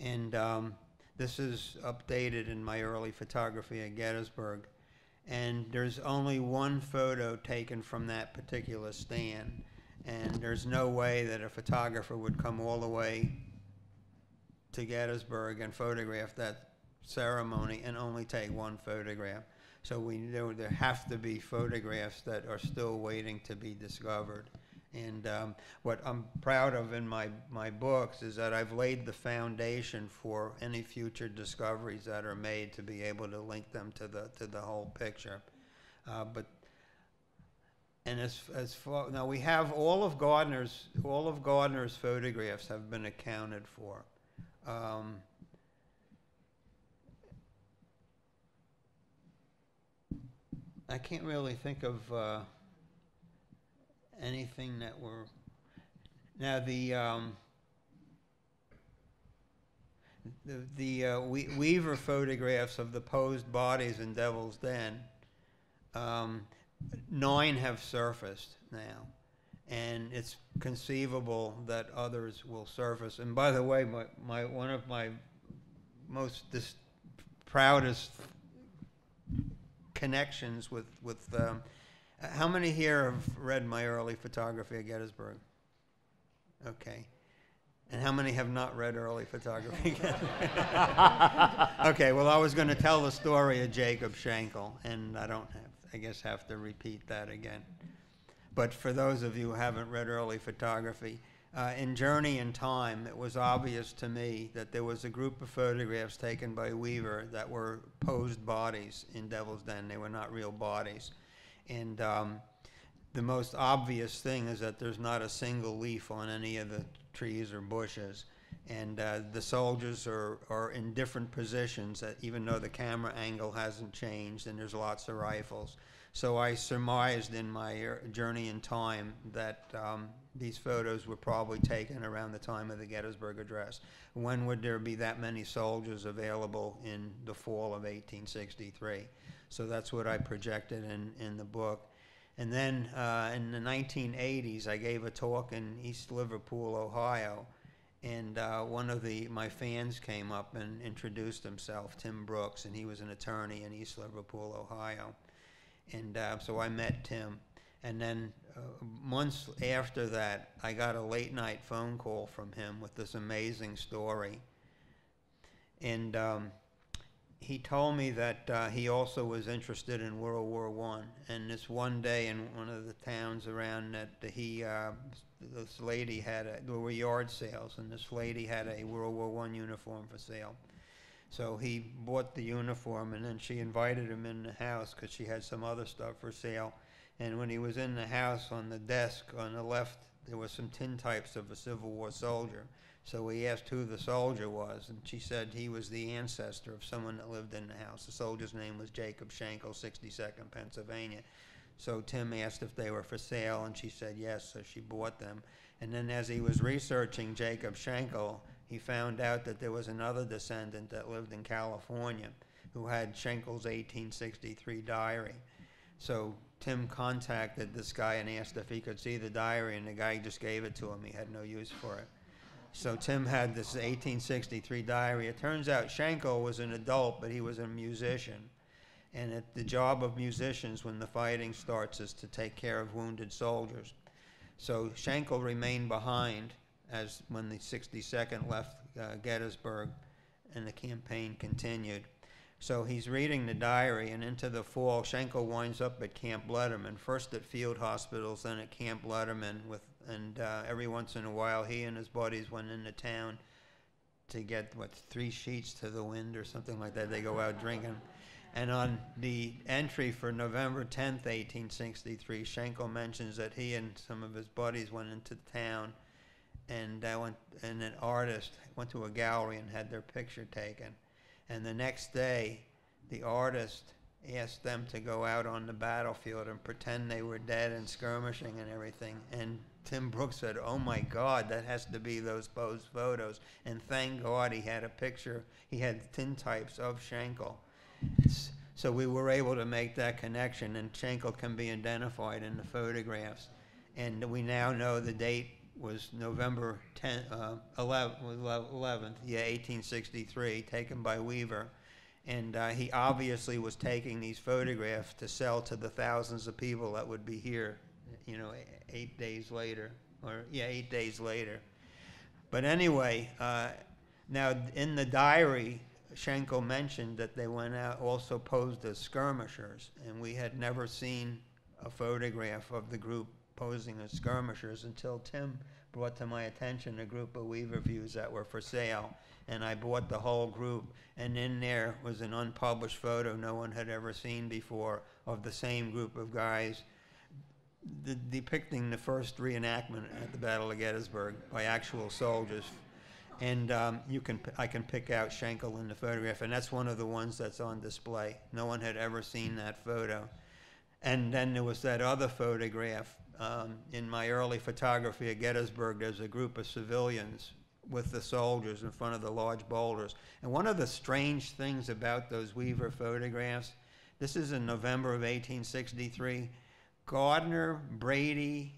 And um, this is updated in my early photography at Gettysburg. And there's only one photo taken from that particular stand. And there's no way that a photographer would come all the way to Gettysburg and photograph that ceremony and only take one photograph. So we know there have to be photographs that are still waiting to be discovered. And um, what I'm proud of in my, my books is that I've laid the foundation for any future discoveries that are made to be able to link them to the, to the whole picture. Uh, but and as, as far, now we have all of Gardner's, all of Gardner's photographs have been accounted for. Um, I can't really think of uh, anything that were. Now the um, the the uh, we- Weaver photographs of the posed bodies in Devil's Den. Um, nine have surfaced now, and it's conceivable that others will surface. And by the way, my, my one of my most dis- proudest connections with with um, how many here have read my early photography at Gettysburg? Okay. And how many have not read early photography? okay, well, I was going to tell the story of Jacob Schenkel, and I don't have, I guess, have to repeat that again. But for those of you who haven't read early photography, uh, in Journey in Time, it was obvious to me that there was a group of photographs taken by Weaver that were posed bodies in Devil's Den. They were not real bodies. And um, the most obvious thing is that there's not a single leaf on any of the trees or bushes. And uh, the soldiers are, are in different positions, that even though the camera angle hasn't changed and there's lots of rifles. So I surmised in my uh, journey in time that um, these photos were probably taken around the time of the Gettysburg Address. When would there be that many soldiers available in the fall of 1863? So that's what I projected in, in the book. And then uh, in the 1980s, I gave a talk in East Liverpool, Ohio, and uh, one of the my fans came up and introduced himself, Tim Brooks, and he was an attorney in East Liverpool, Ohio. And uh, so I met Tim, and then uh, months after that, I got a late night phone call from him with this amazing story. And um, he told me that uh, he also was interested in World War One, and this one day in one of the towns around that he, uh, this lady had a, there were yard sales, and this lady had a World War One uniform for sale. So he bought the uniform, and then she invited him in the house because she had some other stuff for sale. And when he was in the house, on the desk on the left, there were some tintypes of a Civil War soldier. So he asked who the soldier was, and she said he was the ancestor of someone that lived in the house. The soldier's name was Jacob Schenkel, 62nd Pennsylvania. So Tim asked if they were for sale, and she said yes, so she bought them. And then as he was researching Jacob Schenkel, he found out that there was another descendant that lived in California who had Schenkel's 1863 diary. So Tim contacted this guy and asked if he could see the diary, and the guy just gave it to him. He had no use for it. So Tim had this 1863 diary. It turns out Schenkel was an adult, but he was a musician. And it, the job of musicians when the fighting starts is to take care of wounded soldiers. So Schenkel remained behind as when the 62nd left uh, Gettysburg and the campaign continued. So he's reading the diary, and into the fall, Schenkel winds up at Camp Letterman, first at field hospitals, then at Camp Letterman with and uh, every once in a while he and his buddies went into town to get what three sheets to the wind or something like that. They go out drinking. And on the entry for November 10th, 1863, Schenkel mentions that he and some of his buddies went into town and uh, went, and an artist went to a gallery and had their picture taken. And the next day, the artist asked them to go out on the battlefield and pretend they were dead and skirmishing and everything. And Tim Brooks said, "Oh my God, that has to be those posed photos." And thank God he had a picture. He had tintypes of Schenkel, so we were able to make that connection. And Schenkel can be identified in the photographs, and we now know the date was November 10, uh, 11, 11th, yeah, 1863, taken by Weaver. And uh, he obviously was taking these photographs to sell to the thousands of people that would be here, you know, eight days later, or yeah, eight days later. But anyway, uh, now in the diary, Schenkel mentioned that they went out also posed as skirmishers, and we had never seen a photograph of the group posing as skirmishers until Tim brought to my attention a group of Weaver views that were for sale. And I bought the whole group, and in there was an unpublished photo no one had ever seen before of the same group of guys the, depicting the first reenactment at the Battle of Gettysburg by actual soldiers. And um, you can, I can pick out Schenkel in the photograph, and that's one of the ones that's on display. No one had ever seen that photo. And then there was that other photograph um, in my early photography at Gettysburg. There's a group of civilians with the soldiers in front of the large boulders. And one of the strange things about those Weaver photographs, this is in November of 1863 Gardner, Brady,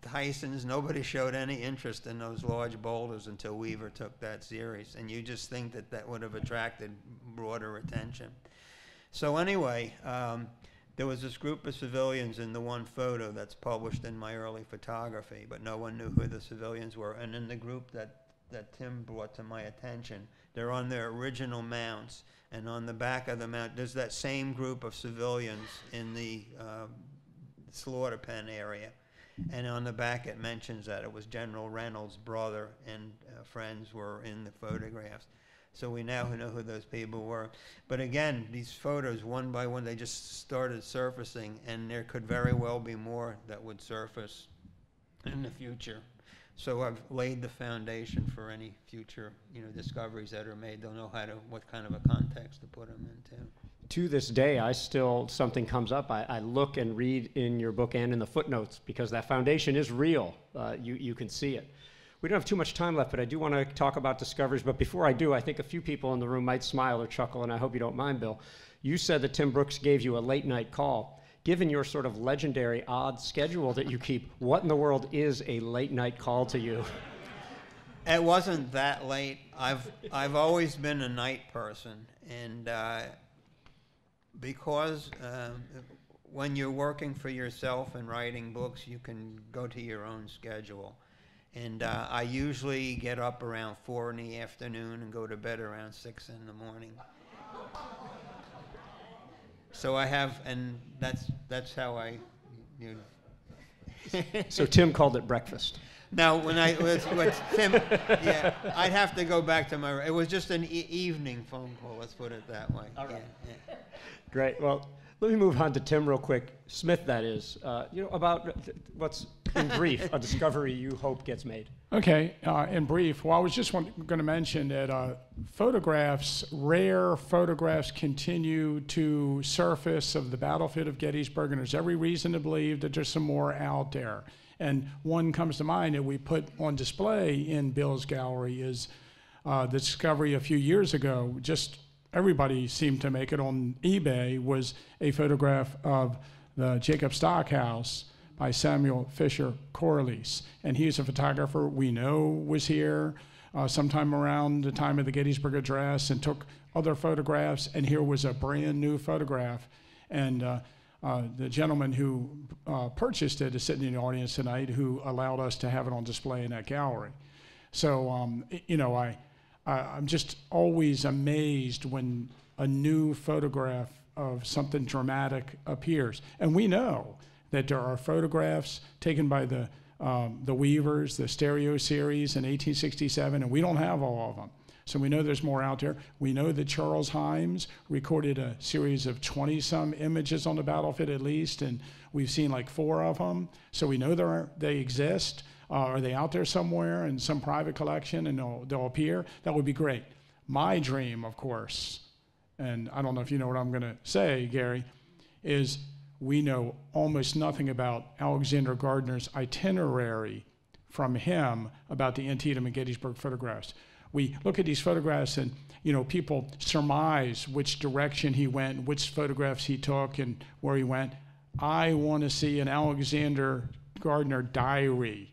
Tyson's, nobody showed any interest in those large boulders until Weaver took that series. And you just think that that would have attracted broader attention. So anyway, um, there was this group of civilians in the one photo that's published in my early photography, but no one knew who the civilians were. And in the group that, that Tim brought to my attention, they're on their original mounts. And on the back of the mount, there's that same group of civilians in the uh, slaughter pen area. And on the back, it mentions that it was General Reynolds' brother and uh, friends were in the photographs. So we now know who those people were. But again, these photos, one by one, they just started surfacing, and there could very well be more that would surface in the future. So I've laid the foundation for any future, you know, discoveries that are made. They'll know how to, what kind of a context to put them into. To this day, I still, something comes up, I, I look and read in your book and in the footnotes because that foundation is real. Uh, you, you can see it. We don't have too much time left, but I do want to talk about discoveries. But before I do, I think a few people in the room might smile or chuckle, and I hope you don't mind, Bill. You said that Tim Brooks gave you a late night call. Given your sort of legendary odd schedule that you keep, what in the world is a late night call to you? It wasn't that late. I've I've always been a night person, and uh, because um, when you're working for yourself and writing books, you can go to your own schedule. And uh, I usually get up around four in the afternoon and go to bed around six in the morning. So I have, and that's that's how I, you know. so Tim called it breakfast. Now, when I with, with Tim, yeah, I'd have to go back to my. It was just an e- evening phone call. Let's put it that way. All right. Yeah, yeah. Great. Well, let me move on to Tim real quick. Smith, that is. Uh, you know about what's in brief a discovery you hope gets made. Okay, uh, in brief, well, I was just going to mention that uh, photographs, rare photographs, continue to surface of the battlefield of Gettysburg, and there's every reason to believe that there's some more out there. And one comes to mind that we put on display in Bill's gallery is uh, the discovery a few years ago, just everybody seemed to make it on eBay, was a photograph of the Jacob Stockhouse by Samuel Fisher Corlies. And he's a photographer we know was here uh, sometime around the time of the Gettysburg Address and took other photographs. And here was a brand new photograph. And uh, uh, the gentleman who uh, purchased it is sitting in the audience tonight who allowed us to have it on display in that gallery. So, um, you know, I, I'm just always amazed when a new photograph of something dramatic appears. And we know that there are photographs taken by the, um, the Weavers, the stereo series in 1867, and we don't have all of them. So we know there's more out there. We know that Charles Hymes recorded a series of 20 some images on the battlefield at least, and we've seen like four of them. So we know are, they exist. Uh, are they out there somewhere in some private collection and they'll, they'll appear? That would be great. My dream, of course, and I don't know if you know what I'm going to say, Garry, is we know almost nothing about Alexander Gardner's itinerary from him about the Antietam and Gettysburg photographs. We look at these photographs and you know people surmise which direction he went, which photographs he took, and where he went. I want to see an Alexander Gardner diary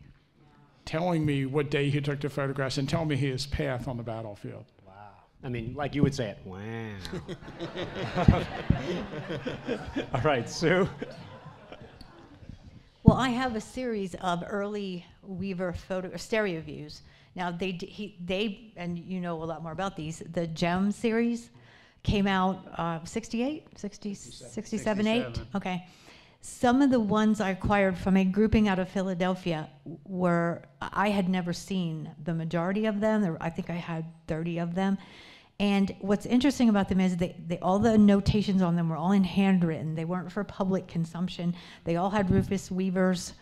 telling me what day he took the photographs and telling me his path on the battlefield. Wow. I mean, like you would say it, wow. All right, Sue. Well, I have a series of early Weaver photo stereo views. Now they he, they and you know a lot more about these. The Gem series came out uh, 68, 60, 67, 8. Okay. Some of the ones I acquired from a grouping out of Philadelphia were, I had never seen the majority of them. There, I think I had 30 of them. And what's interesting about them is they, they, all the notations on them were all in handwritten. They weren't for public consumption. They all had Rufus Weaver's,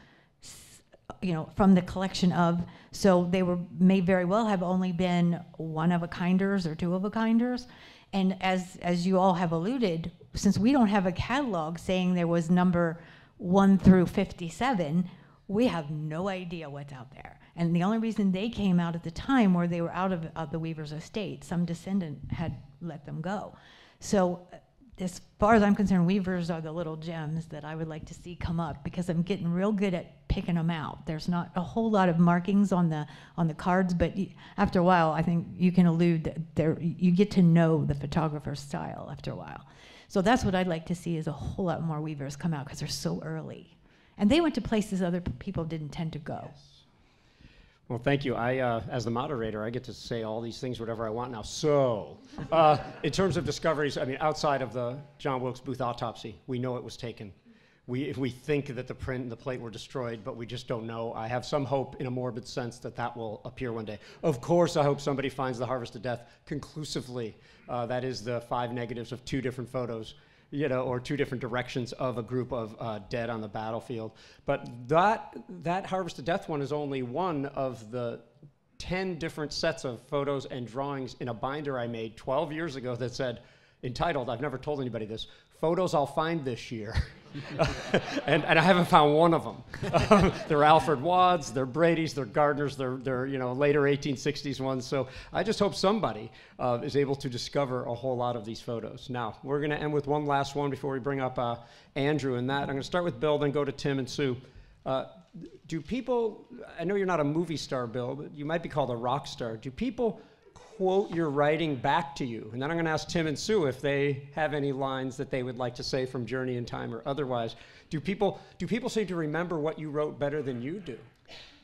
you know, from the collection of. So they were may very well have only been one of a kinders or two of a kinders. And as as you all have alluded, since we don't have a catalog saying there was number one through 57, we have no idea what's out there. And the only reason they came out at the time were they were out of, of the Weaver's estate. Some descendant had let them go. So as far as I'm concerned, weavers are the little gems that I would like to see come up because I'm getting real good at picking them out. There's not a whole lot of markings on the on the cards, but after a while, I think you can allude that there you get to know the photographer's style after a while. So that's what I'd like to see is a whole lot more weavers come out because they're so early, and they went to places other people didn't tend to go. Well, thank you. I, uh, as the moderator, I get to say all these things, whatever I want now. So, uh, in terms of discoveries, I mean, outside of the John Wilkes Booth autopsy, we know it was taken. We, we think that the print and the plate were destroyed, but we just don't know. I have some hope, in a morbid sense, that that will appear one day. Of course, I hope somebody finds the harvest of death conclusively. Uh, that is the five negatives of two different photos you know, or two different directions of a group of uh, dead on the battlefield. But that that Harvest of Death one is only one of the 10 different sets of photos and drawings in a binder I made 12 years ago that said, entitled, I've never told anybody this, Photos I'll Find This Year. and, and I haven't found one of them. they're Alfred Waud's, they're Brady's, they're Gardner's, they're, they're you know, later 1860s ones. So I just hope somebody uh, is able to discover a whole lot of these photos. Now, we're going to end with one last one before we bring up uh, Andrew and that. I'm going to start with Bill, then go to Tim and Sue. Uh, do people, I know you're not a movie star, Bill, but you might be called a rock star. Do people quote your writing back to you? And then I'm going to ask Tim and Sue if they have any lines that they would like to say from Journey in Time or otherwise. Do people, do people seem to remember what you wrote better than you do?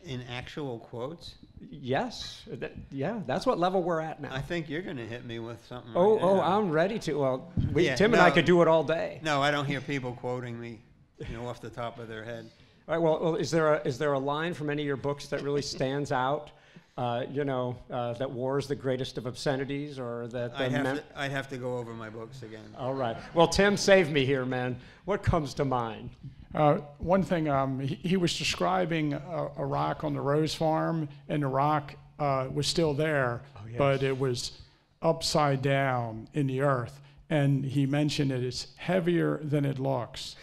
In actual quotes, Yes. That, yeah, that's what level we're at now. I think you're going to hit me with something. oh, right oh. I'm ready to. Well, we, Yeah, Tim and I could do it all day. No, I don't hear people quoting me, you know, off the top of their head. All right, well, well, is there a, is there a line from any of your books that really stands out? Uh, you know, uh, that war is the greatest of obscenities, or that the I'd have, mem- to, I'd have to go over my books again. All right. Well, Tim, save me here, man. What comes to mind? Uh, one thing, um, he, he was describing a, a rock on the Rose Farm, and the rock uh, was still there, but it was upside down in the earth. And he mentioned that it's heavier than it looks,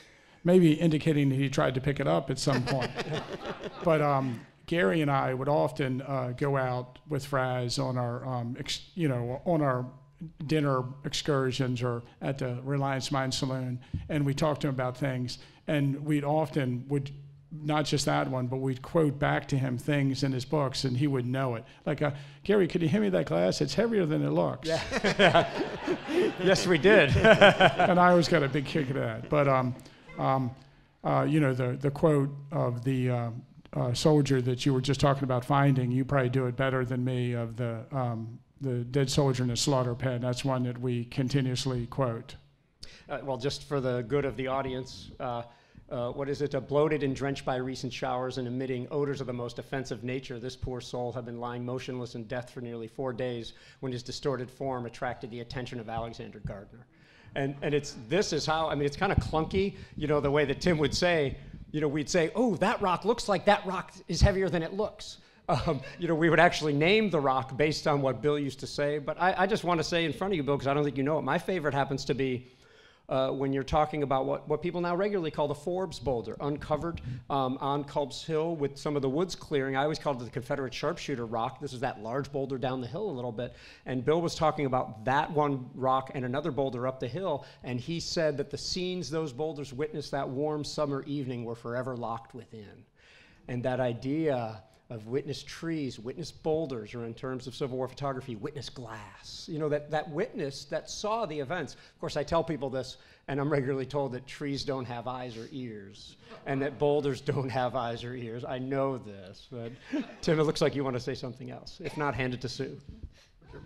maybe indicating that he tried to pick it up at some point. but um, Garry and I would often uh, go out with Fraz on our, um, ex- you know, on our dinner excursions or at the Reliance Mine Saloon, and we talked to him about things. And we'd often would not just that one, but we'd quote back to him things in his books, and he would know it. Like, uh, Garry, could you hand me that glass? It's heavier than it looks. Yes, we did. and I always got a big kick of that. But um, um, uh, you know, the the quote of the uh, uh, soldier that you were just talking about finding, you probably do it better than me. Of the um, the dead soldier in the slaughter pen. That's one that we continuously quote. Uh, well, just for the good of the audience, uh, uh, what is it? A bloated and drenched by recent showers and emitting odors of the most offensive nature, this poor soul had been lying motionless in death for nearly four days when his distorted form attracted the attention of Alexander Gardner. And, and it's, this is how, I mean, it's kind of clunky, you know, the way that Tim would say, you know, we'd say, oh, that rock looks like that rock is heavier than it looks. Um, you know, we would actually name the rock based on what Bill used to say. But I, I just want to say in front of you, Bill, because I don't think you know it, my favorite happens to be uh, when you're talking about what, what people now regularly call the Forbes boulder, uncovered um, on Culp's Hill with some of the woods clearing. I always called it the Confederate sharpshooter rock. This is that large boulder down the hill a little bit. And Bill was talking about that one rock and another boulder up the hill. And he said that the scenes those boulders witnessed that warm summer evening were forever locked within. And that idea of witness trees, witness boulders, or in terms of Civil War photography, witness glass. You know, that, that witness that saw the events. Of course, I tell people this, and I'm regularly told that trees don't have eyes or ears, and that boulders don't have eyes or ears. I know this, but Tim, it looks like you want to say something else. If not, hand it to Sue.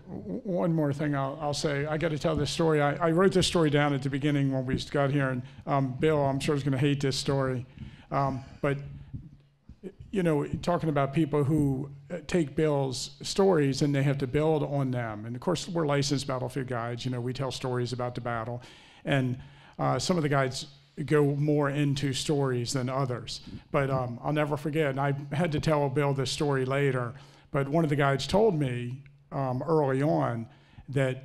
One more thing I'll, I'll say. I got to tell this story. I, I wrote this story down at the beginning when we got here, and um, Bill, I'm sure, is going to hate this story. Um, but, you know, talking about people who uh, take Bill's stories and they have to build on them. And of course, we're licensed battlefield guides. You know, we tell stories about the battle. And uh, some of the guides go more into stories than others. But um, I'll never forget, and I had to tell Bill this story later, but one of the guides told me um, early on that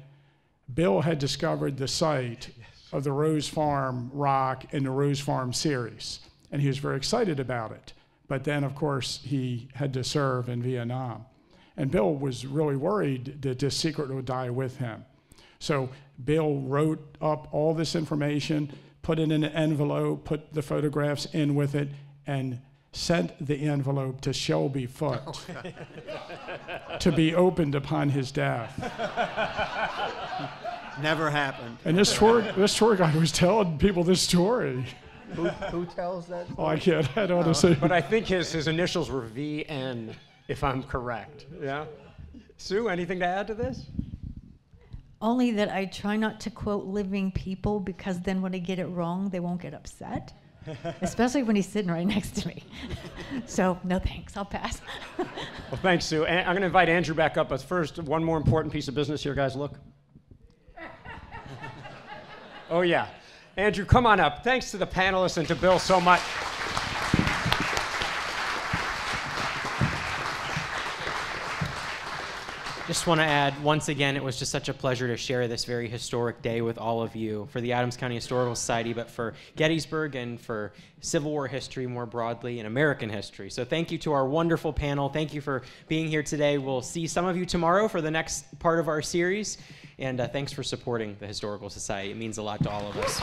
Bill had discovered the site of the Rose Farm rock in the Rose Farm series, and he was very excited about it. But then, of course, he had to serve in Vietnam. And Bill was really worried that this secret would die with him. So Bill wrote up all this information, put it in an envelope, put the photographs in with it, and sent the envelope to Shelby Foote oh. to be opened upon his death. Never happened. And this tour, this tour guide was telling people this story. Who, who tells that? Oh, I can't, I don't want to say. But I think his, his initials were VN, if I'm correct. Yeah? Sue, anything to add to this? Only that I try not to quote living people because then when I get it wrong, they won't get upset. Especially when he's sitting right next to me. so, no thanks, I'll pass. Well, thanks, Sue. And I'm going to invite Andrew back up. But first, one more important piece of business here, guys. Look. oh, yeah. Andrew, come on up. Thanks to the panelists and to Bill so much. Just want to add, once again, it was just such a pleasure to share this very historic day with all of you for the Adams County Historical Society, but for Gettysburg and for Civil War history more broadly and American history. So thank you to our wonderful panel. Thank you for being here today. We'll see some of you tomorrow for the next part of our series. And uh, thanks for supporting the Historical Society. It means a lot to all of us.